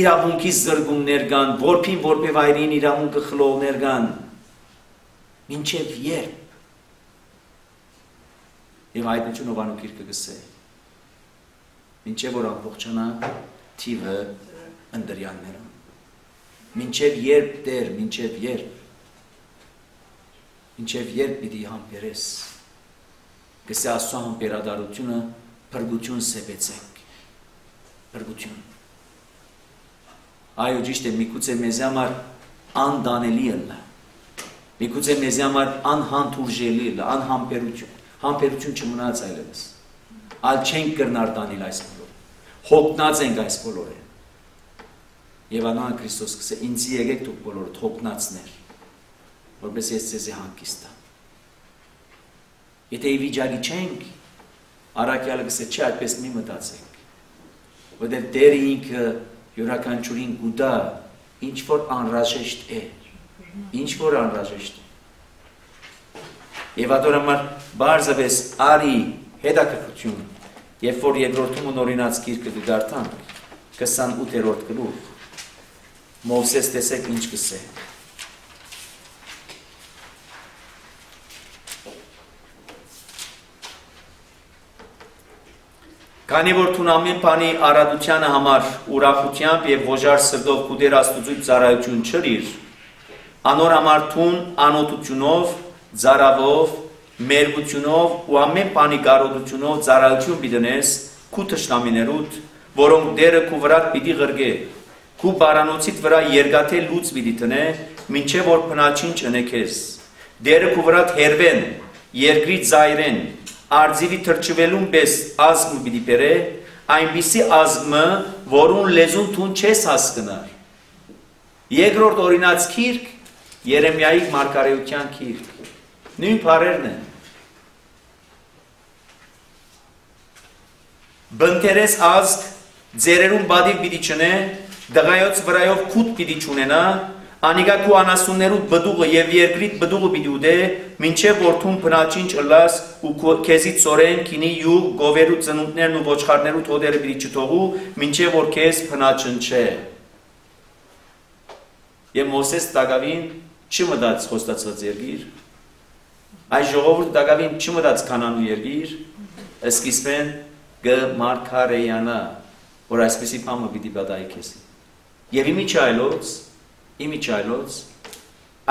իրավունքի զրգումներ կան որփին որբև այրին իրավունքը խլողներ կան ինչև երբ եւ այդ նշուն ովանու քիրքը գսե ինչև որ ամբողջանա թիվը ընդրյաններում։ Մինչև երբ Տեր, մինչև երբ մինչև երբ պիտի համբերես։ Գսե Աստծո համբերադարությունը փրկություն սեփեցեք։ Փրկություն։ Այո, ճիշտ է, միգուցե մեզ համար անդանելի է։ Միգուցե մեզ համար անհանդուրժելի է, անհամբերություն, համբերություն չմնաց այլևս։ Ալ չենք կրնար տանել այս բոլորը։ Հոգնած ենք այս բոլորը։ Եվ անան Քրիստոս կսե ինձ եկեք դուք բոլորը հոգնածներ, որպես ես ձեզ հանգիստ տամ։ Եթե ի վիճակի չենք, Արաքյալը կսե չէ այդպես մի մտածենք, որտեղ Տերը ինքը յուրաքանչյուրին գուտա ինչ որ անհրաժեշտ է, ինչ որ անհրաժեշտ Եվ ադորամար բարձավես արի հետաքրքրություն, երբ որ երկրորդումը նորինած գիրկը դարձանք 28-րդ գլուխ Մովսես տեսեք ինչ կսե։ Քանի որ թուն ամեն բանի արադությանը համար ուրախությամբ եւ ողջար սրտով կուտեր աստուծույց ծառայություն չրիր, անոր համար թուն անօտությունով, ծարավով, մերգությունով ու ամեն բանի կարողությունով ծառայություն պիտենես քու թշնամիներուդ, որոնք դերը քու վրա պիտի ղրգե, քու բարանոցիդ վրա երգաթե լուծ պիտի տնե, ինչե որ փնաչին չնեքես։ Դերը քու վրա հերվեն, երկրի ծայրեն, արձիվի թրջվելուն պես ազգը պիտի բերե, այնպիսի ազգը, որուն լեզուն թուն չես հասկնար։ Երկրորդ օրինաց քիրք Երեմիայի մարգարեության քիրք։ Նույն բառերն են։ Բնտերես ազգ ձերերուն բադի պիտի չնե, դղայոց վրայով քուտ պիտի չունենա, Անիգա քու անասուններու բդուղը եւ երկրիտ բդուղը պիտի ուդե, մինչեւ որթուն բնաչին չլաս ու քեզի ծորեն քինի յուղ գովերու ծնունդներն ու ոչխարներու թոդերը պիտի չթողու, մինչեւ որ քեզ բնաչն չէ։ Եվ Մոսես Դագավին չմտած խոստացված երգիր։ Այս ժողովուրդ Դագավին չմտած կանանու երգիր, սկիզբեն գ մարգարեյանա, որ այսպեսի բամը պիտի բադայի քեզ։ Եվ իմիջայլոց իմիջայլոց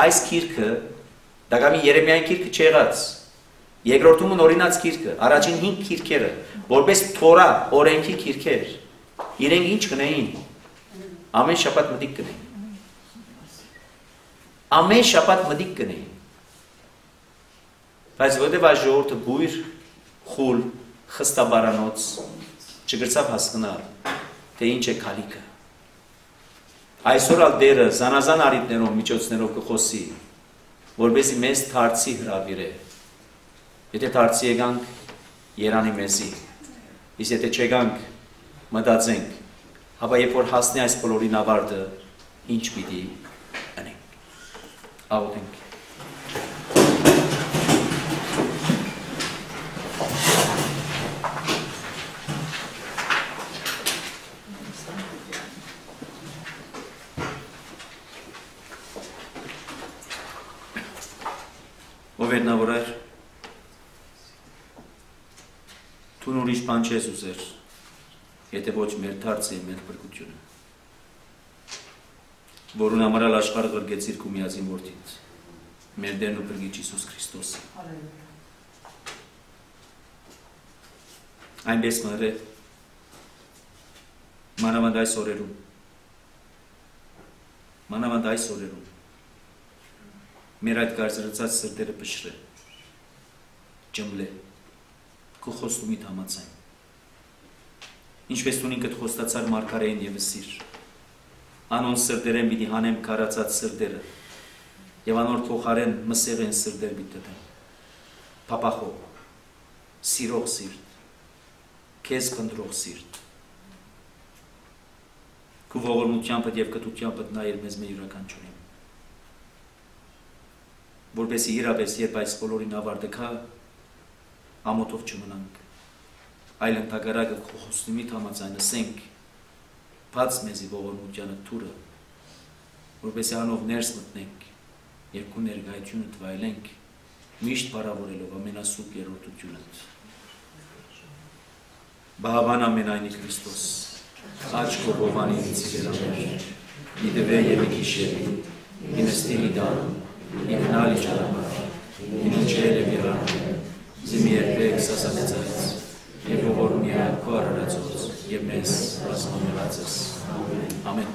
այս քիրքը դակամի Երեմիայի քիրքը չեղած երկրորդումը նորինած քիրքը առաջին 5 քիրքերը որպես թորա օրենքի քիրքեր իրենք ինչ կնեին ամեն շաբաթ մտիկ կնեին ամեն շաբաթ մտիկ կնեին բայց որտեվ այս ժողովուրդը գույր խուլ խստաբարանոց չգրցավ հասկանալ թե ինչ է քալիքը Այսօր ալ դերը զանազան արիտներով, միջոցներով կխոսի, որբեսի մեզ թարցի հրավիրե։ Եթե թարցի եկանք, երանի մեզի, իս եթե չեկանք, մտածենք, հապա երբ որ հասնի այս բոլորի նավարդը, ինչ պիտի Աղոթենք։ վերնավորար Թուն ուրիշ բան չես ուզեր, եթե ոչ մեր դարձը մեր բրկությունը։ Որուն համարալ աշխարհը գրգեցիր քու միածին որդից։ Մեր Տերն ու Փրկիչ Հիսուս Քրիստոսը։ Այնպես մրե մանավանդ այս օրերում մանավանդ այս օրերում մեր այդ կարծրացած սրտերը բշրե, ջմլե, քո խոստումիդ համացայն։ Ինչպես ունին կդ խոստացար մարգարեին եւ սիր։ Անոն սրտերեն պիտի հանեմ կարացած սրտերը եւ անոր փոխարեն մսեղեն սրտեր պիտի տեմ։ Փապախո սիրող սիրտ, քեզ քնդրող սիրտ։ Քո ողորմությամբ եւ կտությամբ նայել մեզ մեր յուրաքանչյուրին որպեսի իրապես երբ այս բոլորին ավարտը կա, ամոթով չմնանք, այլ ընդագարակը խոսնիմի համացայն ասենք, բաց մեզի ողորմությանը թուրը, որպեսի անով ներս մտնենք, երկու ներգայությունը թվայլենք, միշտ բարավորելով ամենասուպ երորդությունը։ Բահավան ամենայնի Քրիստոս, աչ կողովանի ինձիրամեր, իդվե և իքիշերի, ինստինի դանում, ինքնալի ճանապարհ, ինչեր եւ երան, զիմի երբեք սասանեցած, եւ ողոր միայն քո արարածոց, եւ մեզ ռազմամելածս։ Ամեն։